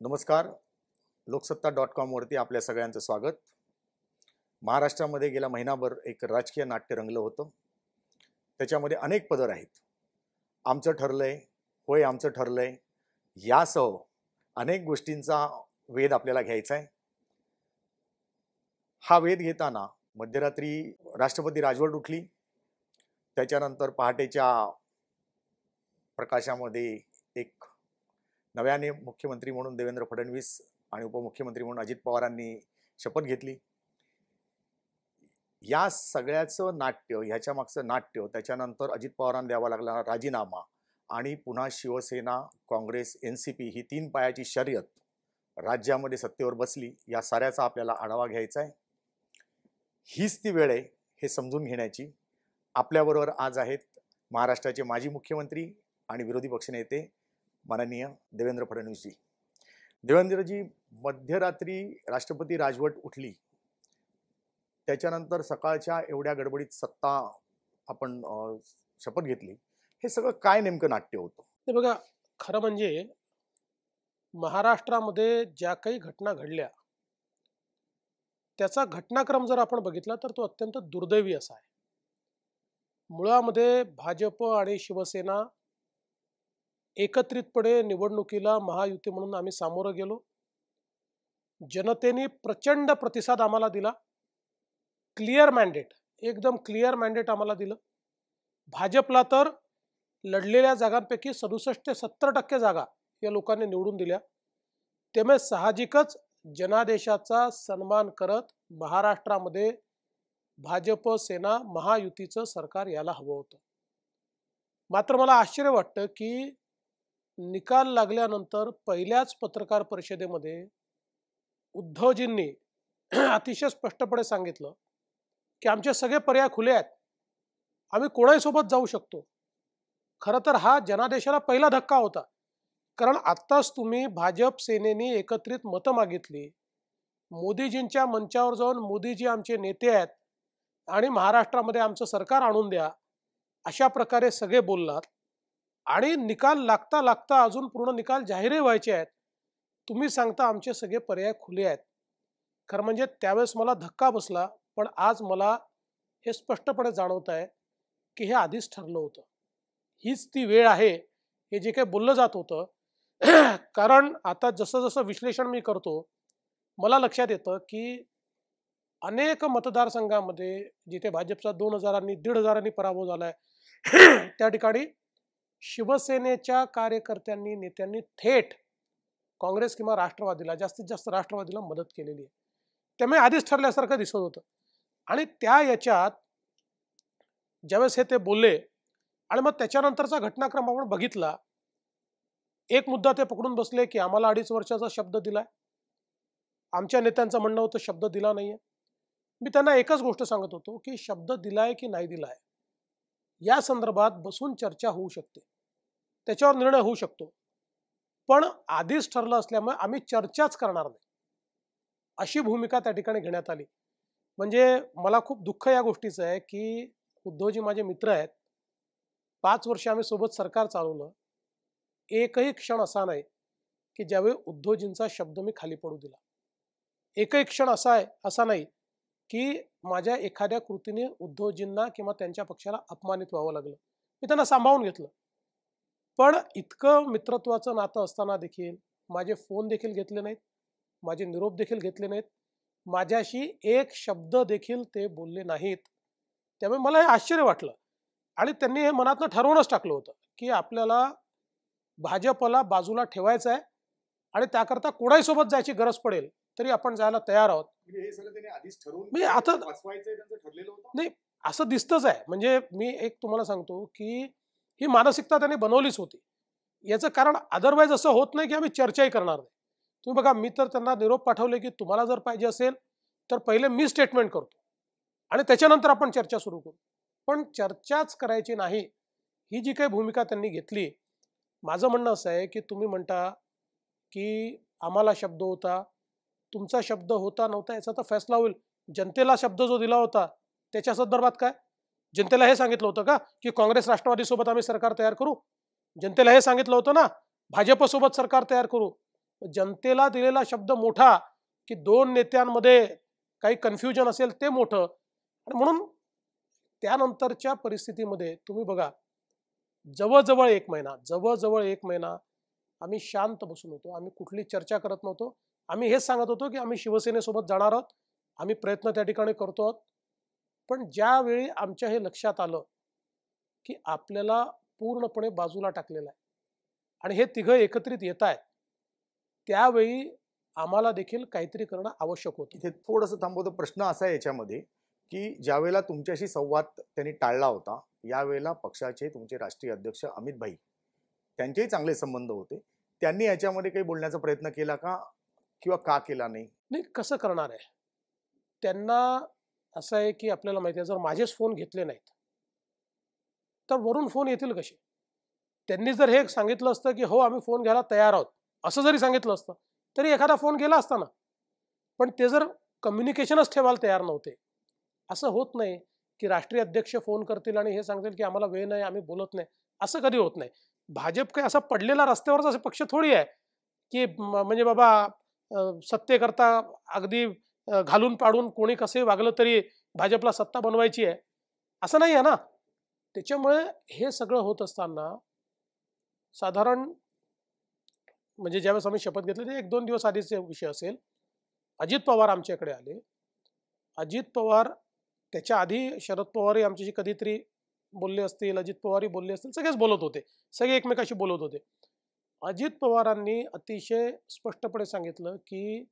नमस्कार. लोकसत्ता डॉट कॉमवरती आपल्या सगळ्यांचं स्वागत. महाराष्ट्रामध्ये गेल्या महिनाभर एक राजकीय नाट्य रंगलं होतं. त्याच्यामध्ये अनेक पदर आहेत. आमचं ठरलं आहे होय आमचं ठरलं आहे यासह अनेक गोष्टींचा वेध आपल्याला घ्यायचा आहे हा वेध घेताना मध्यरात्री राष्ट्रपती राजवट उठली. त्याच्यानंतर पहाटेच्या प्रकाशामध्ये एक नव्याने मुख्यमंत्री म्हणून देवेंद्र फडणवीस आणि उपमुख्यमंत्री म्हणून अजित पवारांनी शपथ घेतली. या सगळ्याचं नाट्य ह्याच्या मागचं नाट्य त्याच्यानंतर अजित पवारांना द्यावा लागला राजीनामा आणि पुन्हा Shiv Sena Congress N C P ही तीन पायाची शर्यत राज्यामध्ये सत्तेवर बसली. या साऱ्याचा आपल्याला आढावा घ्यायचा आहे. हीच ती वेळ आहे हे समजून घेण्याची. आपल्याबरोबर आज आहेत महाराष्ट्राचे माजी मुख्यमंत्री आणि विरोधी पक्षनेते माननीय देवेंद्र फडणवीसजी. देवेंद्रजी मध्यरात्री राष्ट्रपती राजवट उठली. त्याच्यानंतर सकाळच्या एवढ्या गडबडीत सत्ता आपण शपथ घेतली. हे सगळं काय नेमकं नाट्य होतं? ते बघा खरं म्हणजे महाराष्ट्रामध्ये ज्या काही घटना घडल्या त्याचा घटनाक्रम जर आपण बघितला तर तो अत्यंत दुर्दैवी असा आहे. मुळामध्ये भाजप आणि शिवसेना एकत्रितपणे निवडणुकीला महायुती म्हणून आम्ही सामोरं गेलो. जनतेने प्रचंड प्रतिसाद आम्हाला दिला. क्लिअर मॅन्डेट एकदम क्लिअर मॅन्डेट आम्हाला दिलं. भाजपला तर लढलेल्या जागांपैकी सदुसष्ट ते सत्तर टक्के जागा या लोकांनी निवडून दिल्या. त्यामुळे साहजिकच जनादेशाचा सन्मान करत महाराष्ट्रामध्ये भाजप सेना महायुतीचं सरकार यायला हवं होतं. मात्र मला आश्चर्य वाटतं की निकाल लागल्यानंतर पहिल्याच पत्रकार परिषदेमध्ये उद्धवजींनी अतिशय स्पष्टपणे सांगितलं की आमचे सगळे पर्याय खुले आहेत. आम्ही कोणाही सोबत जाऊ शकतो. खरं तर हा जनादेशाला पहिला धक्का होता. कारण आत्ताच तुम्ही भाजप सेनेनी एकत्रित मतं मागितली. मोदीजींच्या मंचावर जाऊन मोदीजी आमचे नेते आहेत आणि महाराष्ट्रामध्ये आमचं सरकार आणून द्या अशा प्रकारे सगळे बोललात. आणि निकाल लागता लागता अजून पूर्ण निकाल जाहीरही व्हायचे आहेत. तुम्ही सांगता आमचे सगळे पर्याय खुले आहेत. खरं म्हणजे त्यावेळेस मला धक्का बसला पण आज मला हे स्पष्टपणे जाणवत आहे की हे आधीच ठरलं होतं. हीच ती वेळ आहे हे जे काही बोललं जात होतं. कारण आता जसं जसं विश्लेषण मी करतो मला लक्षात येतं की अनेक मतदारसंघामध्ये जिथे भाजपचा दोन हजारांनी दीड हजारांनी पराभव झाला आहे त्या ठिकाणी शिवसेनेच्या कार्यकर्त्यांनी नेत्यांनी थेट काँग्रेस किंवा राष्ट्रवादीला जास्तीत जास्त राष्ट्रवादीला मदत केलेली आहे. त्यामुळे आधीच ठरल्यासारखं दिसत होतं. आणि त्या याच्यात ज्यावेळेस हे ते बोलले आणि मग त्याच्यानंतरचा घटनाक्रम आपण बघितला एक मुद्दा ते पकडून बसले की आम्हाला अडीच वर्षाचा शब्द दिलाय. आमच्या नेत्यांचं म्हणणं होतं शब्द दिला नाहीये. मी त्यांना एकच गोष्ट सांगत होतो की शब्द दिलाय की नाही दिलाय? या संदर्भात बसून चर्चा होऊ शकते. त्याच्यावर निर्णय होऊ शकतो. पण आधीच ठरलं असल्यामुळे आम्ही चर्चाच करणार नाही. अशी भूमिका त्या ठिकाणी घेण्यात आली. म्हणजे मला खूप दुःख या गोष्टीचं आहे की उद्धवजी माझे मित्र आहेत. पाच वर्ष आम्ही सोबत सरकार चालवलं. एकही क्षण असा नाही की ज्यावेळी उद्धवजींचा शब्द मी खाली पडू दिला. एकही क्षण असा आहे असा नाही की माझ्या एखाद्या कृतीने उद्धवजींना किंवा त्यांच्या पक्षाला अपमानित व्हावं लागलं. मी त्यांना सांभाळून घेतलं. पण इतकं मित्रत्वाचं नातं असताना देखील माझे फोन देखील घेतले नाहीत. माझे निरोप देखील घेतले नाहीत. माझ्याशी एक शब्द देखील ते बोलले नाहीत. त्यामुळे मला हे आश्चर्य वाटलं. आणि त्यांनी हे मनातनं ठरवूनच टाकलं होतं की आपल्याला भाजपला बाजूला ठेवायचं आहे आणि त्याकरता कोणाही सोबत जायची गरज पडेल तरी आपण जायला तयार आहोत. हे सगळं त्याने आधीच ठरवून मी आता- होतं? असं दिसतंच आहे. म्हणजे मी एक तुम्हाला सांगतो की ही मानसिकता त्यांनी बनवलीच होती. याचं कारण अदरवाईज असं होत नाही की आम्ही चर्चाही करणार नाही. तुम्ही बघा मी तर त्यांना निरोप पाठवले की तुम्हाला जर पाहिजे असेल तर पहिले मी स्टेटमेंट करतो. आणि त्याच्यानंतर आपण चर्चा सुरू करू. पण चर्चाच करायची नाही ही जी काही भूमिका त्यांनी घेतली माझं म्हणणं असं आहे की तुम्ही म्हणता की आम्हाला शब्द होता तुमचा शब्द होता नव्हता याचा तर फैसला होईल. जनतेला शब्द जो दिला होता त्याच्या संदर्भात काय? जनतेला हे सांगितलं होतं का की काँग्रेस राष्ट्रवादीसोबत आम्ही सरकार तयार करू? जनतेला हे सांगितलं होतं ना भाजपसोबत सरकार तयार करू? जनतेला दिलेला शब्द मोठा की दोन नेत्यांमध्ये काही कन्फ्युजन असेल ते मोठं. आणि म्हणून त्यानंतरच्या परिस्थितीमध्ये तुम्ही बघा जवळजवळ एक महिना जवळजवळ एक महिना आम्ही शांत बसून होतो. आम्ही कुठली चर्चा करत नव्हतो. आम्ही हेच सांगत होतो की आम्ही शिवसेनेसोबत जाणार आहोत. आम्ही प्रयत्न त्या ठिकाणी करतो आहोत. पण ज्यावेळी आमच्या हे लक्षात आलं की आपल्याला पूर्णपणे बाजूला टाकलेलं आहे आणि हे तिघं एकत्रित येत आहेत त्यावेळी आम्हाला देखील काहीतरी करणं आवश्यक होतं. इथे थोडंसं थांबवतो. प्रश्न असा आहे याच्यामध्ये की ज्यावेळेला तुमच्याशी संवाद त्यांनी टाळला होता यावेळेला पक्षाचे तुमचे राष्ट्रीय अध्यक्ष अमित भाई त्यांचेही चांगले संबंध होते. त्यांनी याच्यामध्ये काही बोलण्याचा प्रयत्न केला का? किंवा का केला नाही? नाही कसं करणार आहे? त्यांना असं आहे की आपल्याला माहिती आहे जर माझेच फोन घेतले नाहीत तर वरून फोन येतील कसे? त्यांनी जर हे सांगितलं असतं की हो आम्ही फोन घ्यायला तयार आहोत असं जरी सांगितलं असतं तरी एखादा फोन गेला असता ना पण ते जर कम्युनिकेशनच ठेवायला तयार नव्हते असं होत नाही की राष्ट्रीय अध्यक्ष फोन करतील आणि हे सांगतील की आम्हाला वेळ नाही आम्ही बोलत नाही असं कधी होत नाही. भाजप काही असा पडलेला रस्त्यावरचा असा पक्ष थोडी आहे की म्हणजे बाबा सत्तेकरता अगदी घालून पाडून कोणी कसे वागलं तरी भाजपला सत्ता बनवायची आहे. असं नाही आहे ना. त्याच्यामुळे हे सगळं होत असताना साधारण म्हणजे ज्यावेळेस आम्ही शपथ घेतली ते एक दोन दिवस आधीचे विषय असेल. अजित पवार आमच्याकडे आले. अजित पवार त्याच्या आधी शरद पवारही आमच्याशी कधीतरी बोलले असतील अजित पवारही बोलले असतील सगळेच बोलत होते. सगळे एकमेकाशी बोलत होते. अजित पवारांनी अतिशय स्पष्टपणे सांगितलं की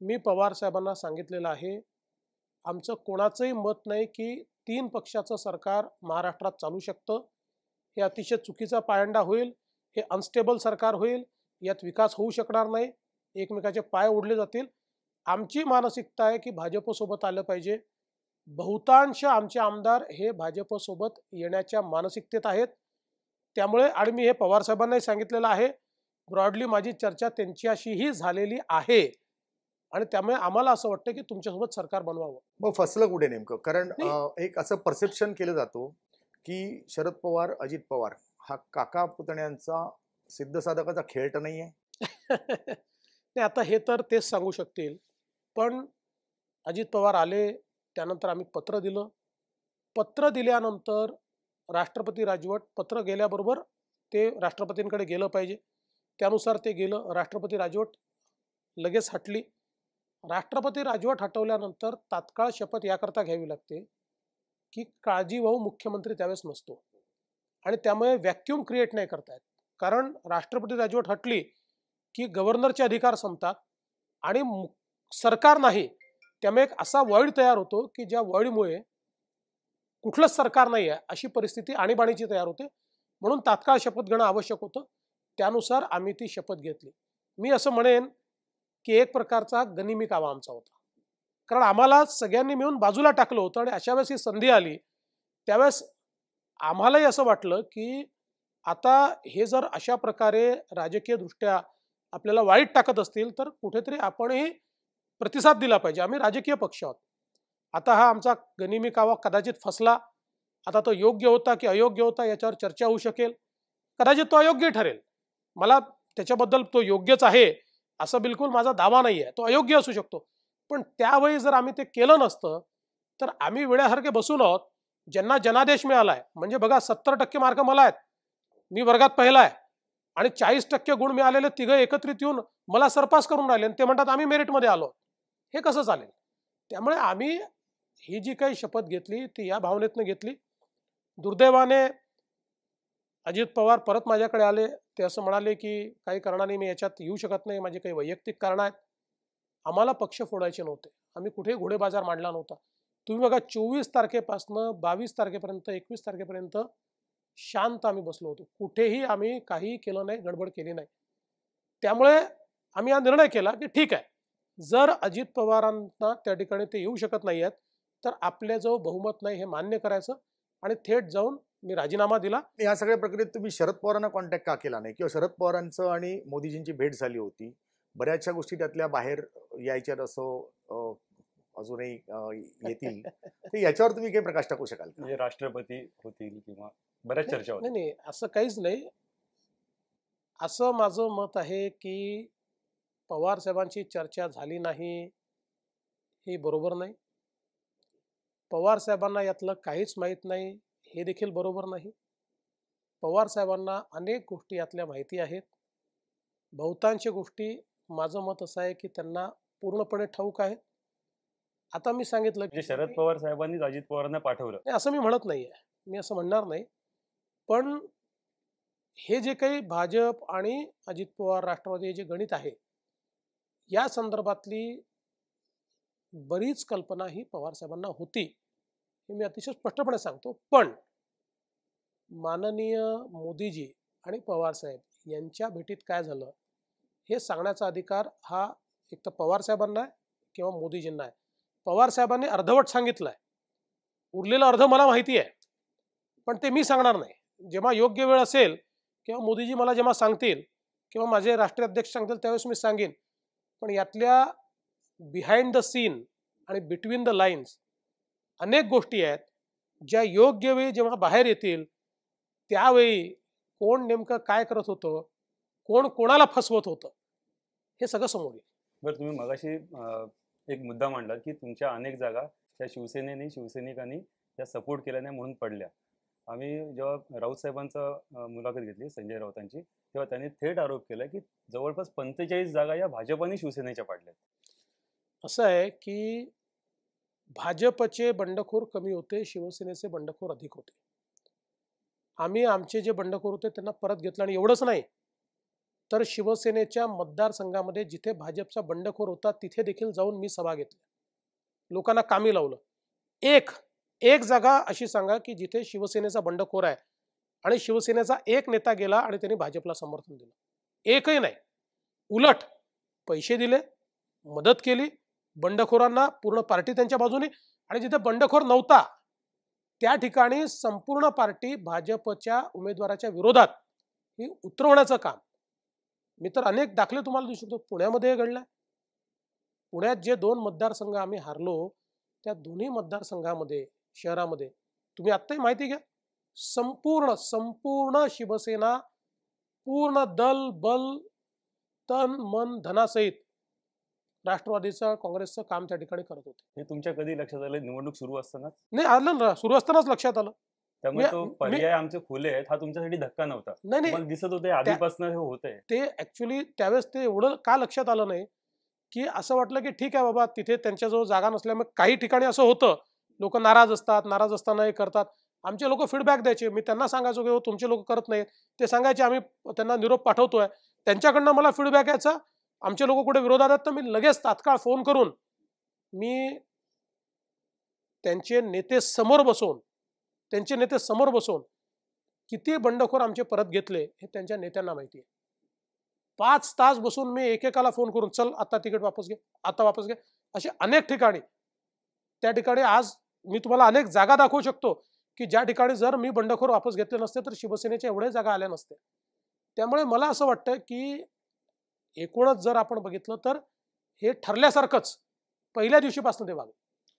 मी पवार साहेबांना सांगितलेलं आहे आमचं कोणाचंही मत नाही की तीन पक्षाचं सरकार महाराष्ट्रात चालू शकतं. हे अतिशय चुकीचा पायंडा होईल हे अनस्टेबल सरकार होईल यात विकास होऊ शकणार नाही एकमेकाचे पाय ओढले जातील. आमची मानसिकता आहे की भाजपसोबत आलं पाहिजे. बहुतांश आमचे आमदार हे भाजपसोबत येण्याच्या मानसिकतेत आहेत. त्यामुळे आणि मी हे पवार साहेबांनाही सांगितलेलं आहे ब्रॉडली माझी चर्चा त्यांच्याशीही झालेली आहे. आणि त्यामुळे आम्हाला असं वाटतं की तुमच्यासोबत सरकार बनवावं. मग फसलं कुठे नेमकं? कारण एक असं परसेप्शन केलं जातो की शरद पवार अजित पवार हा काका पुतण्यांचा सिद्धसाधकाचा खेळ तर नाही आहे नाही आता हे तर तेच सांगू शकतील. पण अजित पवार आले त्यानंतर आम्ही पत्र दिलं. पत्र दिल्यानंतर राष्ट्रपती राजवट पत्र गेल्याबरोबर ते राष्ट्रपतींकडे गेलं पाहिजे. त्यानुसार ते गेलं राष्ट्रपती राजवट लगेच हटली. राष्ट्रपती राजवट हटवल्यानंतर तात्काळ शपथ याकरता घ्यावी लागते की काळजीवाहू मुख्यमंत्री त्यावेळेस नसतो. आणि त्यामुळे व्हॅक्युम क्रिएट नाही करतायत. कारण राष्ट्रपती राजवट हटली की गव्हर्नरचे अधिकार संपतात आणि मु- सरकार नाही. त्यामुळे एक असा वॉइड तयार होतो की ज्या वॉइडमुळे कुठलंच सरकार नाही आहे अशी परिस्थिती आणीबाणीची तयार होते. म्हणून तात्काळ शपथ घेणं आवश्यक होतं. त्यानुसार आम्ही ती शपथ घेतली. मी असं म्हणेन की एक प्रकारचा गनिमी कावा आमचा होता. कारण आम्हाला सगळ्यांनी मिळून बाजूला टाकलं होतं आणि अशा वेळेस ही संधी आली त्यावेळेस आम्हालाही असं वाटलं की आता हे जर अशा प्रकारे राजकीयदृष्ट्या आपल्याला वाईट टाकत असतील तर कुठेतरी आपणही प्रतिसाद दिला पाहिजे. आम्ही राजकीय पक्ष आहोत. आता हा आमचा गनिमी कावा कदाचित फसला. आता तो योग्य होता की अयोग्य होता याच्यावर चर्चा होऊ शकेल. कदाचित तो अयोग्य ठरेल. मला त्याच्याबद्दल तो योग्यच आहे असं बिलकुल माझा दावा नाही आहे तो अयोग्य असू शकतो. पण त्यावेळी जर आम्ही ते केलं नसतं तर आम्ही वेळ्यासारखे बसून आहोत ज्यांना जनादेश मिळाला आहे म्हणजे बघा सत्तर टक्के मार्क मला आहेत. मी वर्गात पहिला आहे. आणि चाळीस टक्के गुण मिळालेले तिघं एकत्रित येऊन मला सरपास करून राहिले आणि ते म्हणतात आम्ही मेरिटमध्ये आलो हे कसं चालेल? त्यामुळे आम्ही ही जी काही शपथ घेतली ती या भावनेतनं घेतली. दुर्दैवाने अजित पवार परत माझ्याकडे आले. ते असं म्हणाले की काही कारणाने मी याच्यात येऊ शकत नाही. माझे काही वैयक्तिक कारण आहेत. आम्हाला पक्ष फोडायचे नव्हते. आम्ही कुठेही घोडे बाजार मांडला नव्हता. तुम्ही बघा चोवीस तारखेपासनं बावीस तारखेपर्यंत एकवीस तारखेपर्यंत शांत आम्ही बसलो होतो. कुठेही आम्ही काही केलं नाही गडबड केली नाही. त्यामुळे आम्ही हा निर्णय केला की ठीक आहे. जर अजित पवारांना त्या ठिकाणी ते येऊ शकत नाही आहेत तर आपल्याजवळ बहुमत नाही हे मान्य करायचं आणि थेट जाऊन मी राजीनामा दिला. या सगळ्या प्रक्रियेत तुम्ही शरद पवारांना कॉन्टॅक्ट का केला नाही? किंवा शरद पवारांचं आणि मोदीजींची भेट झाली होती. बऱ्याचशा गोष्टी त्यातल्या बाहेर यायच्यात असो अजूनही येतील. तर याच्यावर तुम्ही काही प्रकाश टाकू शकाल का? म्हणजे राष्ट्रपती होतील किंवा बऱ्याच चर्चा नाही होत्या नाही असं काहीच नाही. असं माझं मत आहे की पवार साहेबांची चर्चा झाली नाही हे बरोबर नाही. पवार साहेबांना यातलं काहीच माहीत नाही हे देखील बरोबर नाही. पवार साहेबांना अनेक गोष्टी यातल्या माहिती आहेत. बहुतांश गोष्टी माझं मत असं आहे की त्यांना पूर्णपणे ठाऊक आहेत. आता मी सांगितलं म्हणजे की- शरद पवार साहेबांनीच अजित पवारांना पाठवलं. नाही असं मी म्हणत नाहीये मी असं म्हणणार नाही. पण हे जे काही भाजप आणि अजित पवार राष्ट्रवादी हे जे गणित आहे या संदर्भातली बरीच कल्पना ही पवार साहेबांना होती हे मी अतिशय स्पष्टपणे सांगतो. पण माननीय मोदीजी आणि पवार साहेब यांच्या भेटीत काय झालं हे सांगण्याचा अधिकार हा एक तर पवार साहेबांना आहे किंवा मोदीजींना आहे. पवार साहेबांनी अर्धवट सांगितलं आहे उरलेलं अर्ध मला माहिती आहे पण ते मी सांगणार नाही. जेव्हा योग्य वेळ असेल किंवा मोदीजी मला जेव्हा सांगतील किंवा माझे राष्ट्रीय अध्यक्ष सांगतील त्यावेळेस मी सांगेन. पण यातल्या बिहाइंड द सीन आणि बिटवीन द लाईन्स अनेक गोष्टी आहेत ज्या योग्य वेळी जेव्हा बाहेर येतील त्यावेळी कोण नेमकं काय करत होतं कोण कोणाला फसवत होतं हे सगळं समोर येईल. बरं तुम्ही मगाशी एक मुद्दा मांडला की तुमच्या अनेक जागा त्या शिवसेनेने शिवसैनिकांनी त्या सपोर्ट केल्या नाही म्हणून पडल्या. आम्ही जेव्हा राऊत साहेबांचा मुलाखत घेतली संजय राऊतांची तेव्हा त्यांनी थेट आरोप केला की जवळपास पंचेचाळीस जागा या भाजपाने शिवसेनेच्या पाडल्या असं आहे की भाजपचे बंडखोर कमी होते शिवसेनेचे बंडखोर अधिक होते. आम्ही आमचे जे बंडखोर होते त्यांना परत घेतलं आणि एवढंच नाही. तर शिवसेनेच्या मतदारसंघामध्ये जिथे भाजपचा बंडखोर होता तिथे देखील जाऊन मी सभा घेतली लोकांना कामी लावलं. एक एक जागा अशी सांगा की जिथे शिवसेनेचा बंडखोर आहे आणि शिवसेनेचा एक नेता गेला आणि त्यांनी भाजपला समर्थन दिलं. एकही नाही. उलट पैसे दिले मदत केली बंडखोरांना पूर्ण पार्टी त्यांच्या बाजूने. आणि जिथे बंडखोर नव्हता त्या ठिकाणी संपूर्ण पार्टी भाजपच्या उमेदवाराच्या विरोधात ही उतरवण्याचं काम. मी तर अनेक दाखले तुम्हाला देऊ शकतो. पुण्यामध्ये हे पुण्यात जे दोन मतदारसंघ आम्ही हारलो त्या दोन्ही मतदारसंघामध्ये शहरामध्ये तुम्ही आत्ताही माहिती घ्या. संपूर्ण संपूर्ण शिवसेना पूर्ण दल बल तन मन धनासहित राष्ट्रवादीचं काँग्रेसचं काम त्या ठिकाणी करत होते. हे तुमच्या कधी लक्षात आलं? निवडणूक सुरू असताना नाही आलं ना सुरू असतानाच लक्षात आलं. त्यामुळे तो पर्याय आमचे खुले आहेत हा तुमच्यासाठी धक्का नव्हता. नाही नाही. दिसत होते आधीपासून हे होतंय. ते ऍक्च्युली त्यावेळेस ते एवढं का लक्षात आलं नाही की असं वाटलं की ठीक आहे बाबा तिथे त्यांच्याजवळ जागा नसल्यामुळे काही ठिकाणी असं होतं. लोक नाराज असतात नाराज असताना हे करतात. आमचे लोक फीडबॅक द्यायचे. मी त्यांना सांगायचो की हो तुमचे लोक करत नाहीत. ते सांगायचे आम्ही त्यांना निरोप पाठवतोय. त्यांच्याकडनं मला फीडबॅक यायचा. आमचे लोक कुठे विरोधात आहेत तर मी लगेच तात्काळ फोन करून मी त्यांचे नेते समोर बसवून त्यांचे नेते समोर बसवून किती बंडखोर आमचे परत घेतले हे त्यांच्या नेत्यांना माहिती आहे. पाच तास बसून मी एकेकाला फोन करून चल आता तिकीट वापस घे आता वापस घे. असे अनेक ठिकाणी. त्या ठिकाणी आज मी तुम्हाला अनेक जागा दाखवू शकतो की ज्या ठिकाणी जर मी बंडखोर वापस घेतले नसते तर शिवसेनेच्या एवढ्या जागा आल्या नसत्या. त्यामुळे मला असं वाटतं की एकूणच जर आपण बघितलं तर हे ठरल्यासारखंच पहिल्या दिवशीपासून ते वागलं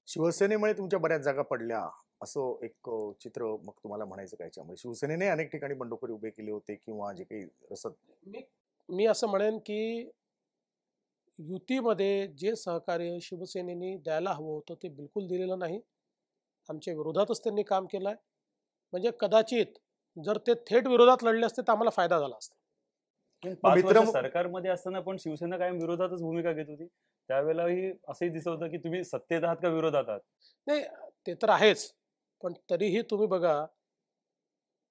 शिवसेनेमुळे तुमच्या बऱ्याच जागा पडल्या. असं एक चित्र मग तुम्हाला म्हणायचं काय याच्यामध्ये? शिवसेनेने अनेक ठिकाणी बंडखोरी उभे केले होते किंवा जे काही रसद मी मी असं म्हणेन की युतीमध्ये जे सहकार्य शिवसेनेने द्यायला हवं होतं ते बिलकुल दिलेलं नाही. आमच्या विरोधातच त्यांनी काम केलं आहे म्हणजे कदाचित जर ते थेट विरोधात लढले असते तर आम्हाला फायदा झाला असता. मित्र- सरकारमध्ये असताना पण शिवसेना कायम विरोधातच भूमिका घेत होती. त्यावेळेलाही असंही दिसत होतं की तुम्ही सत्तेत आहात का विरोधात आहात? नाही ते तर आहेच. पण तरीही तुम्ही बघा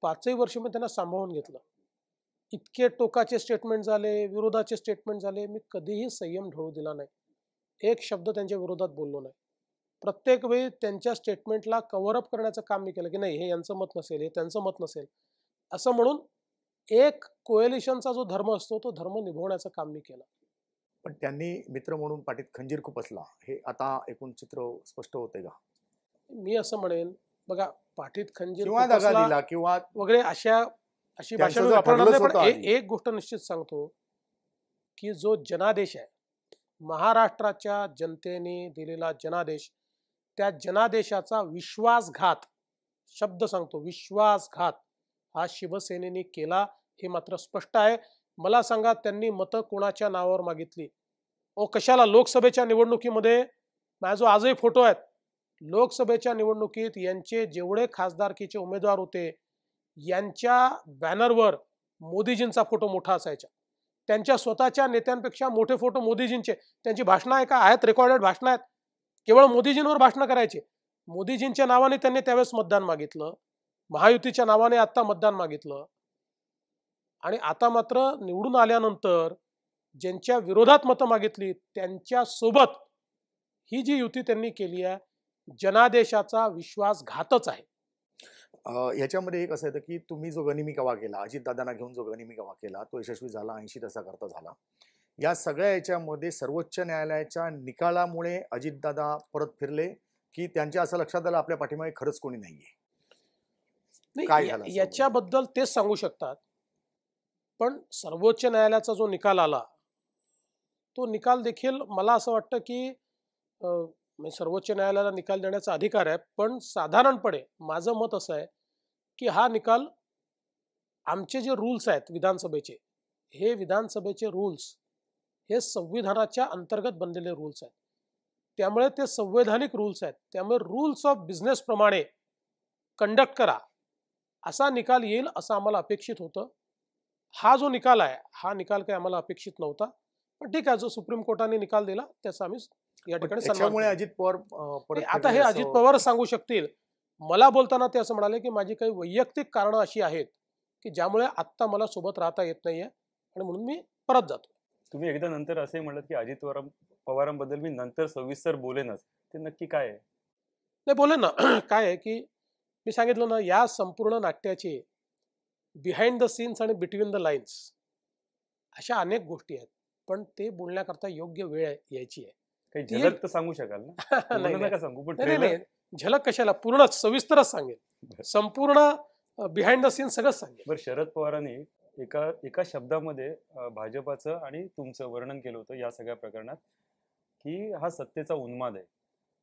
पाचही वर्ष मी त्यांना सांभाळून घेतलं. इतके टोकाचे स्टेटमेंट झाले विरोधाचे स्टेटमेंट झाले मी कधीही संयम ढळू दिला नाही. एक शब्द त्यांच्या विरोधात बोललो नाही. प्रत्येक वेळी त्यांच्या स्टेटमेंटला कव्हरअप करण्याचं काम मी केलं की नाही हे यांचं मत नसेल हे त्यांचं मत नसेल. असं म्हणून एक कोएलिशनचा जो धर्म असतो तो धर्म निभवण्याचं काम मी केलं पण त्यांनी मित्र म्हणून पाठीत खंजीर खुपसला हे आता एकूण चित्र स्पष्ट होते का मी असं म्हणेन बघा पाठीत खंजीर किंवा दिला वगैरे अशा अशी भाषा वापरणार नाही पण. एक गोष्ट निश्चित सांगतो की जो जनादेश आहे महाराष्ट्राच्या जनतेने दिलेला जनादेश त्या जनादेशाचा विश्वासघात शब्द सांगतो विश्वासघात हा शिवसेनेने केला हे मात्र स्पष्ट आहे. मला सांगा त्यांनी मतं कोणाच्या नावावर मागितली? ओ कशाला? लोकसभेच्या निवडणुकीमध्ये? माझा जो आजही फोटो आहेत लोकसभेच्या निवडणुकीत यांचे जेवढे खासदारकीचे उमेदवार होते यांच्या बॅनरवर मोदीजींचा फोटो मोठा असायचा. त्यांच्या स्वतःच्या नेत्यांपेक्षा मोठे फोटो मोदीजींचे. त्यांची भाषणं आहे का? आहेत रेकॉर्डेड भाषणं आहेत. केवळ मोदीजींवर भाषणं करायचे. मोदीजींच्या नावाने त्यांनी त्यावेळेस मतदान मागितलं. महायुतीच्या नावाने आता मतदान मागितलं. आणि आता मात्र निवडून आल्यानंतर ज्यांच्या विरोधात मतं मागितली त्यांच्यासोबत ही जी युती त्यांनी केली आहे जनादेशाचा विश्वासघातच आहे. याच्यामध्ये एक असं येतं की तुम्ही जो गनिमी कावा केला अजितदादांना घेऊन जो गनिमी कावा केला तो यशस्वी झाला ऐंशी करता झाला. या सगळ्या याच्यामध्ये सर्वोच्च न्यायालयाच्या निकालामुळे अजितदादा परत फिरले की त्यांच्या असं लक्षात आलं आपल्या पाठीमागे खरंच कोणी नाहीये. आहे काय झालं याच्याबद्दल तेच सांगू शकतात. पण सर्वोच्च न्यायालयाचा जो निकाल आला तो निकाल देखील मला असं वाटतं की म्हणजे सर्वोच्च न्यायालयाला निकाल देण्याचा अधिकार आहे. पण साधारणपणे माझं मत असं आहे की हा निकाल आमचे जे रूल्स आहेत विधानसभेचे हे विधानसभेचे रूल्स हे संविधानाच्या अंतर्गत बनलेले रूल्स आहेत. त्यामुळे ते संवैधानिक रूल्स आहेत. त्यामुळे रूल्स ऑफ बिझनेस प्रमाणे कंडक्ट करा. असा निकाल येईल असं आम्हाला अपेक्षित होतं. हा जो निकाल आहे हा निकाल काही आम्हाला अपेक्षित नव्हता. पण ठीक आहे जो सुप्रीम कोर्टाने निकाल दिला त्याचा आम्ही या ठिकाणी. अजित पवार आता हे अजित पवारच सांगू शकतील. मला बोलताना ते असं म्हणाले की माझी काही वैयक्तिक कारणं अशी आहेत की ज्यामुळे आत्ता मला सोबत राहता येत नाहीये आणि म्हणून मी परत जातो. तुम्ही एकदा नंतर असे म्हणलात की अजित पवार पवारांबद्दल मी नंतर सविस्तर बोलेनच. ते नक्की काय आहे? नाही बोले ना. काय आहे की मी सांगितलं ना या संपूर्ण नाट्याचे बिहाइंड द सीन्स आणि बिटवीन द लाईन्स अशा अनेक गोष्टी आहेत. पण ते बोलण्याकरता योग्य वेळ यायची आहे. झलक तर सांगू शकाल ना? नाही, पूर्ण सांगू. झलक कशाला? पूर्णच सविस्तरच सांगेल. संपूर्ण बिहाइंड द सीन सगळंच सांगेल. बरं शरद पवारांनी एका एका शब्दामध्ये भाजपाचं आणि तुमचं वर्णन केलं होतं या सगळ्या प्रकरणात की हा सत्तेचा उन्माद आहे.